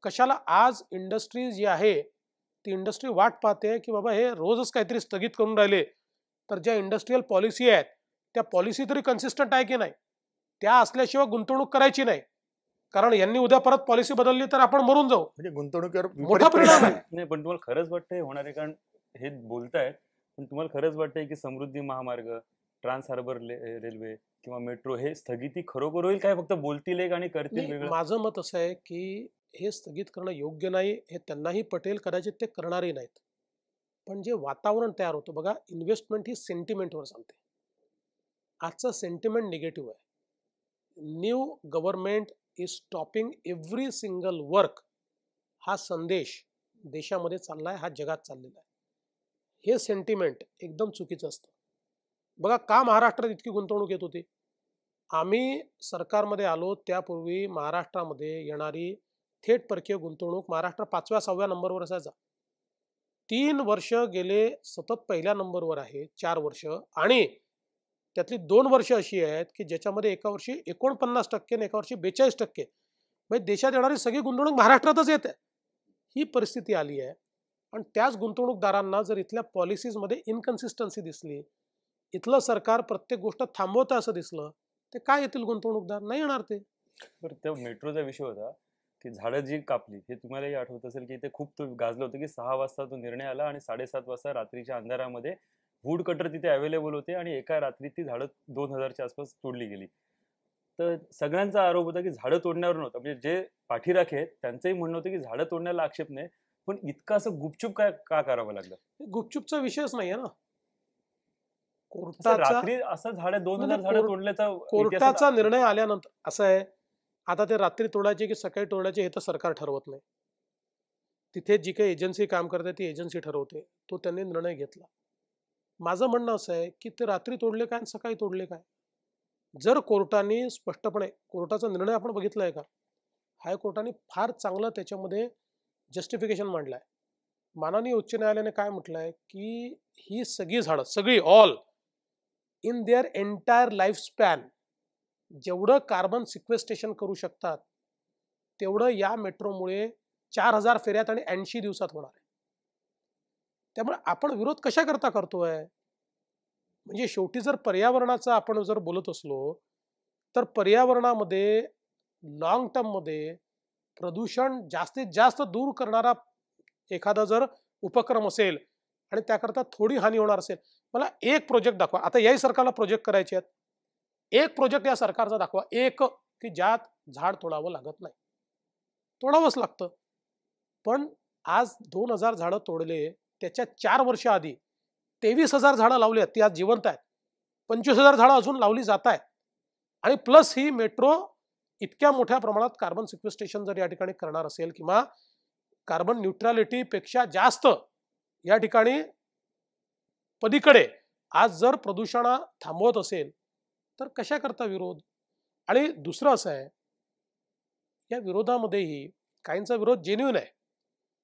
कशाला आज इंडस्ट्री जी आहे ती इंडस्ट्री वाट पाहते की बाबा हे रोजच काहीतरी स्थगित करून राहिले. तर ज्या इंडस्ट्रीयल पॉलिसी आहेत त्या पॉलिसी तरी कन्सिस्टंट आहे की नाही? त्या असल्याशिवाय गुंतवणूक करायची नाही. कारण यांनी उद्या परत पॉलिसी बदलली तर आपण मरून जाऊ. म्हणजे गुंतवणुकीवर मोठा परिणाम आहे. नाही पण तुम्हाला खरंच वाटतं हे होणार आहे कारण हे बोलतायत पण तुम्हाला खरंच वाटतंय की Samruddhi Mahamarg trans harbour railway किंवा मेट्रो हे स्थगिती खरोखर होईल काय? फक्त बोलतील एक आणि करतील माझं मत असं आहे की हे स्थगित करणं योग्य नाही हे त्यांनाही पटेल कदाचित ते करणारही नाहीत. पण जे वातावरण तयार होतं बघा इन्व्हेस्टमेंट ही सेंटिमेंटवर चालते. आजचं सेंटिमेंट निगेटिव्ह आहे. New government is stopping every single work हा संदेश देशामध्ये चालला आहे हा जगात चाललेला आहे. हे सेंटिमेंट एकदम चुकीचं असतं. बघा का महाराष्ट्रात इतकी गुंतवणूक येत होती? आम्ही सरकारमध्ये आलो त्यापूर्वी महाराष्ट्रामध्ये येणारी थेट परकीय गुंतवणूक महाराष्ट्र पाचव्या सहाव्या नंबरवर असायचा तीन वर्ष गेले सतत पहिल्या नंबरवर आहे चार वर्ष. आणि त्यातली दोन वर्ष अशी आहेत की ज्याच्यामध्ये एका वर्षी एकोणपन्नास टक्के आणि एका वर्षी बेचाळीस टक्के. म्हणजे देशात येणारी सगळी गुंतवणूक महाराष्ट्रातच येते. ही परिस्थिती आली आहे. आणि त्याच गुंतवणूकदारांना जर इथल्या पॉलिसीजमध्ये इनकन्सिस्टन्सी दिसली इथलं सरकार प्रत्येक गोष्ट थांबवतं असं दिसलं ते काय येतील गुंतवणूकदार? नाही येणार ते. बरं त्या मेट्रोचा विषय होता. की झाडं जी कापली हे तुम्हालाही आठवत असेल की ते खूप तो गाजलं होतं की सहा वाजता तो निर्णय आला आणि साडेसात वाजता रात्रीच्या अंधारामध्ये वूड कटर तिथे अवेलेबल होते आणि एका रात्री ती झाडं दोन हजारच्या आसपास तोडली गेली. तर सगळ्यांचा आरोप होता की झाडं तोडण्यावर नव्हतं म्हणजे जे पाठीराखे आहेत त्यांचंही म्हणणं होतं की झाडं तोडण्याला आक्षेप नाही पण इतकं असं गुपचूप काय का करावं लागलं? हे गुपचूपचा विषयच नाहीये ना. कोर्टाचा रात्री असं झाडं दोन नाही, हजार झाडं तोडल्याचा कोर्टाचा निर्णय आल्यानंतर असं आहे आता ते रात्री तोडायचे की सकाळी तोडायचे हे तर सरकार ठरवत नाही. तिथे जी काही एजन्सी काम करते ती एजन्सी ठरवते. तो त्यांनी निर्णय घेतला. माझं म्हणणं असं आहे की ते रात्री तोडले काय आणि सकाळी तोडले काय? जर कोर्टाने स्पष्टपणे कोर्टाचा निर्णय आपण बघितला आहे का हायकोर्टाने फार चांगलं त्याच्यामध्ये जस्टिफिकेशन मांडलं आहे माननीय उच्च न्यायालयाने काय म्हटलं आहे की ही सगळी झाडं सगळी all in there entire life span जेवढं कार्बन सिक्वेस्टेशन करू शकतात तेवढं या मेट्रोमुळे चार हजार फेऱ्यात आणि ऐंशी दिवसात होणार आहे. त्यामुळे आपण विरोध कशा करता करतोय? म्हणजे शेवटी जर पर्यावरणाचा आपण जर बोलत असलो तर पर्यावरणामध्ये लॉंग टर्ममध्ये प्रदूषण जास्तीत जास्त दूर करणारा एखादा जर उपक्रम असेल आणि त्याकरता थोडी हानी होणार असेल. मला एक प्रोजेक्ट दाखवा. आता याही सरकारला प्रोजेक्ट करायचे आहेत. एक प्रोजेक्ट या सरकारचा दाखवा. एक की ज्यात झाड तोडावं लागत नाही. तोडावंच लागतं. पण आज दोन हजार झाडं तोडले त्याच्या चार वर्ष आधी तेवीस हजार झाडं लावली आहेत. ती आज जिवंत आहेत. पंचवीस हजार झाडं अजून लावली जात आहेत. आणि प्लस ही मेट्रो इतक्या मोठ्या प्रमाणात कार्बन सिक्वेस्टेशन जर या ठिकाणी करणार असेल किंवा कार्बन न्यूट्रॅलिटीपेक्षा जास्त या ठिकाणी पलीकडे आज जर प्रदूषण थांबवत असेल तर कशा करता विरोध? आणि दुसरं असं आहे या विरोधामध्येही काहींचा विरोध जेन्युन आहे.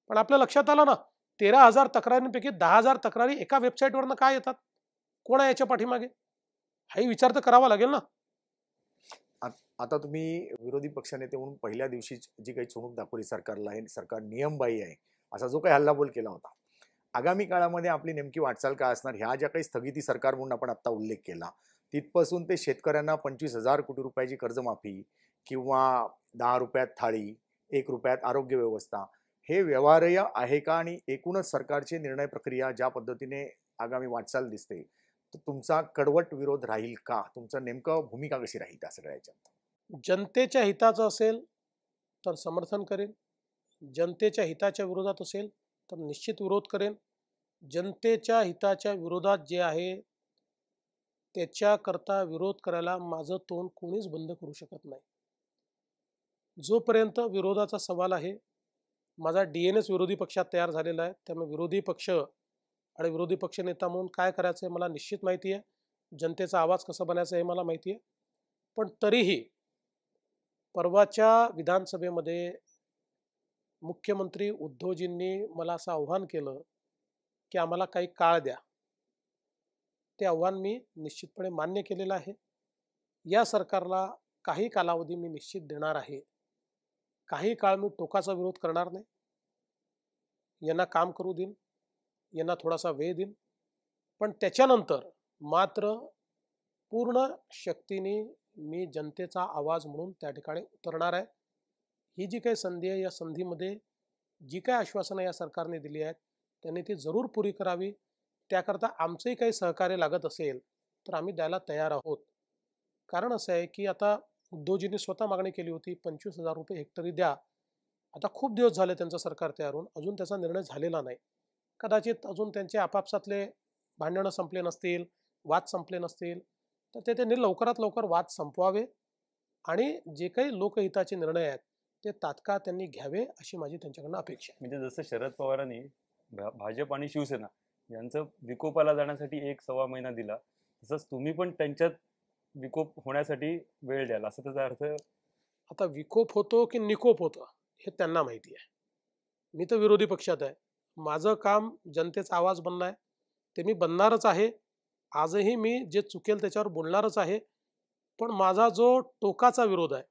पण आपल्या लक्षात आलं ना तेरा हजार तक्रारींपैकी दहा हजार तक्रारी एका वेबसाईटवरनं काय येतात? कोण आहे याच्या पाठीमागे? हाही विचार तर करावा लागेल ना. आता तुम्ही विरोधी पक्षनेते म्हणून पहिल्या दिवशी जी काही चुणूक दाखवली सरकारला आहे सरकार नियमबाह्य आहे असा जो काही हल्लाबोल केला होता. आगामी काळामध्ये आपली नेमकी वाटचाल काय असणार? ह्या ज्या काही स्थगिती सरकार म्हणून आपण आत्ता उल्लेख केला तिथपासून ते शेतकऱ्यांना पंचवीस हजार कोटी रुपयाची कर्जमाफी किंवा दहा रुपयात थाळी एक रुपयात आरोग्य व्यवस्था हे व्यवहार्य आहे का? आणि एकूणच सरकारची निर्णय प्रक्रिया ज्या पद्धतीने आगामी वाटचाल दिसते तर तुमचा कडवट विरोध राहील का? तुमचं नेमकं भूमिका कशी राहील त्या सगळ्याच्या? जनतेच्या हिताचं असेल तर समर्थन करेन. जनतेच्या हिताच्या विरोधात असेल तर निश्चित विरोध करेन. जनतेच्या हिताच्या विरोधात जे आहे त्याच्याकरता विरोध करायला माझं तोंड कोणीच बंद करू शकत नाही. जोपर्यंत विरोधाचा सवाल आहे माझा डी एन एस विरोधी पक्षात तयार झालेला आहे त्यामुळे विरोधी पक्ष आणि विरोधी पक्ष नेता म्हणून काय करायचं आहे मला निश्चित माहिती आहे. जनतेचा आवाज कसा बनायचा हे मला माहिती आहे. पण तरीही परवाच्या विधानसभेमध्ये मुख्यमंत्री उद्धवजींनी मला असं आव्हान केलं की आम्हाला काही काळ द्या. ते आव्हान मी निश्चितपणे मान्य केलेलं आहे. या सरकारला काही कालावधी मी निश्चित देणार आहे. काही काळ मी टोकाचा विरोध करणार नाही. यांना काम करू देईन. यांना थोडासा वेळ देईन. पण त्याच्यानंतर मात्र पूर्ण शक्तीने मी जनतेचा आवाज म्हणून त्या ठिकाणी उतरणार आहे. ही जी काही संधी आहे या संधीमध्ये जी काही आश्वासनं या सरकारने दिली आहेत त्यांनी ती जरूर पुरी करावी. त्याकरता आमचंही काही सहकार्य लागत असेल तर आम्ही द्यायला तयार आहोत. कारण असं आहे की आता उद्योजींनी स्वतः मागणी केली होती पंचवीस हजार रुपये हेक्टरी द्या. आता खूप दिवस झाले त्यांचं सरकार तयार होऊन अजून त्याचा निर्णय झालेला नाही. कदाचित अजून त्यांचे आपापसातले भांडणं संपले नसतील वाद संपले नसतील तर ते त्यांनी लवकरात लवकर वाद संपवावे आणि जे काही लोकहिताचे निर्णय आहेत ते तात्काळ त्यांनी घ्यावे अशी माझी त्यांच्याकडनं अपेक्षा म्हणजे जसं शरद पवारांनी भाजप आणि शिवसेना यांचं विकोपाला जाण्यासाठी एक सव्वा महिना दिला. तसंच तुम्ही पण त्यांच्यात विकोप होण्यासाठी वेळ द्याल असं त्याचा अर्थ? आता विकोप होतो की निकोप होतं हे त्यांना माहिती आहे. मी तर विरोधी पक्षात आहे. माझं काम जनतेचा आवाज बनणं आहे ते मी बनणारच आहे. आजही मी जे चुकेल त्याच्यावर बोलणारच आहे. पण माझा जो टोकाचा विरोध आहे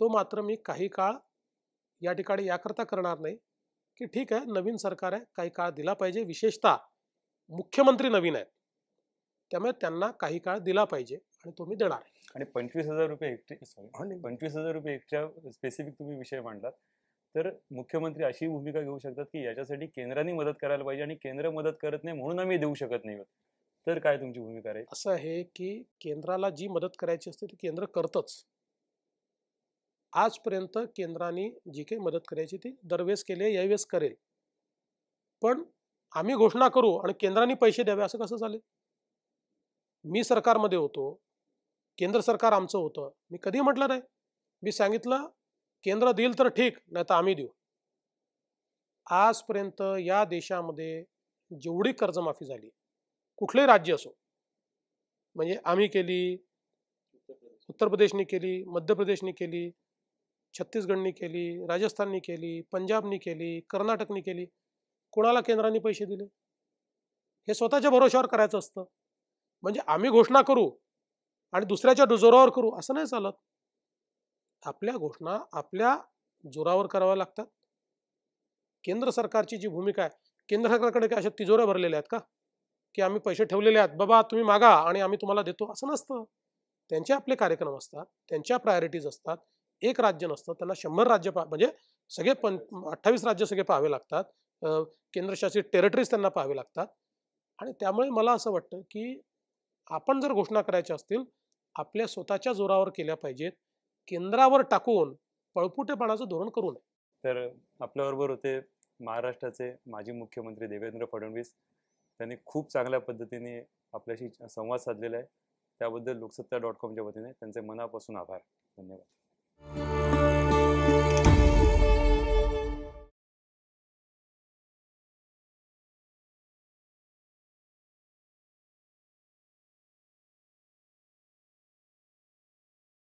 तो मात्र मी काही काळ या ठिकाणी याकरता करणार नाही. की ठीक आहे नवीन सरकार आहे काही काळ दिला पाहिजे. विशेषतः मुख्यमंत्री नवीन आहेत. त्यामुळे त्यांना काही काळ दिला पाहिजे आणि तो मी देणार आहे. आणि पंचवीस हजार रुपये सॉरी पंचवीस हजार रुपये हेक्टरच्या स्पेसिफिक तुम्ही विषय मांडलात. तर मुख्यमंत्री अशी भूमिका घेऊ शकतात की याच्यासाठी केंद्राने मदत करायला पाहिजे आणि केंद्र मदत करत नाही म्हणून आम्ही देऊ शकत नाही तर काय तुमची भूमिका राहील असं आहे की केंद्राला जी मदत करायची असते ती केंद्र करतच. आजपर्यंत केंद्राने जी काही मदत करायची ती दरवेळेस केली आहे यावेळेस करेल. पण आम्ही घोषणा करू आणि केंद्राने पैसे द्यावे असं कसं झाले मी सरकारमध्ये होतो. केंद्र सरकार आमचं होतं. मी कधी म्हटलं नाही. मी सांगितलं केंद्र देईल तर ठीक नाही तर आम्ही देऊ. आजपर्यंत या देशामध्ये जेवढी कर्जमाफी झाली कुठलंही राज्य असो म्हणजे आम्ही केली उत्तर प्रदेशने केली मध्य प्रदेशने केली छत्तीसगडनी केली राजस्थाननी केली पंजाबनी केली कर्नाटकनी केली कोणाला केंद्राने पैसे दिले? हे स्वतःच्या भरोशावर करायचं असतं. म्हणजे आम्ही घोषणा करू आणि दुसऱ्याच्या जोरावर करू असं नाही चालत. आपल्या घोषणा आपल्या जोरावर कराव्या लागतात. केंद्र सरकारची जी भूमिका आहे केंद्र सरकारकडे काय अशा तिजोऱ्या भरलेल्या आहेत का? की आम्ही पैसे ठेवलेले आहेत बाबा तुम्ही मागा आणि आम्ही तुम्हाला देतो असं नसतं. त्यांचे आपले कार्यक्रम असतात त्यांच्या प्रायोरिटीज असतात एक राज्य नसतं त्यांना शंभर राज्य पा म्हणजे सगळे पण अठ्ठावीस राज्य सगळे पाहावे लागतात. केंद्रशासित टेरिटरीज त्यांना पाहावे लागतात. आणि त्यामुळे मला असं वाटतं की आपण जर घोषणा करायच्या असतील आपल्या स्वतःच्या जोरावर केल्या पाहिजेत. केंद्रावर टाकून पळपुटेपणाचं धोरण करू नये. तर आपल्याबरोबर होते महाराष्ट्राचे माजी मुख्यमंत्री देवेंद्र फडणवीस. त्यांनी खूप चांगल्या पद्धतीने आपल्याशी संवाद साधलेला आहे. त्याबद्दल लोकसत्ता डॉट कॉमच्या वतीने त्यांचे मनापासून आभार. धन्यवाद. Thank you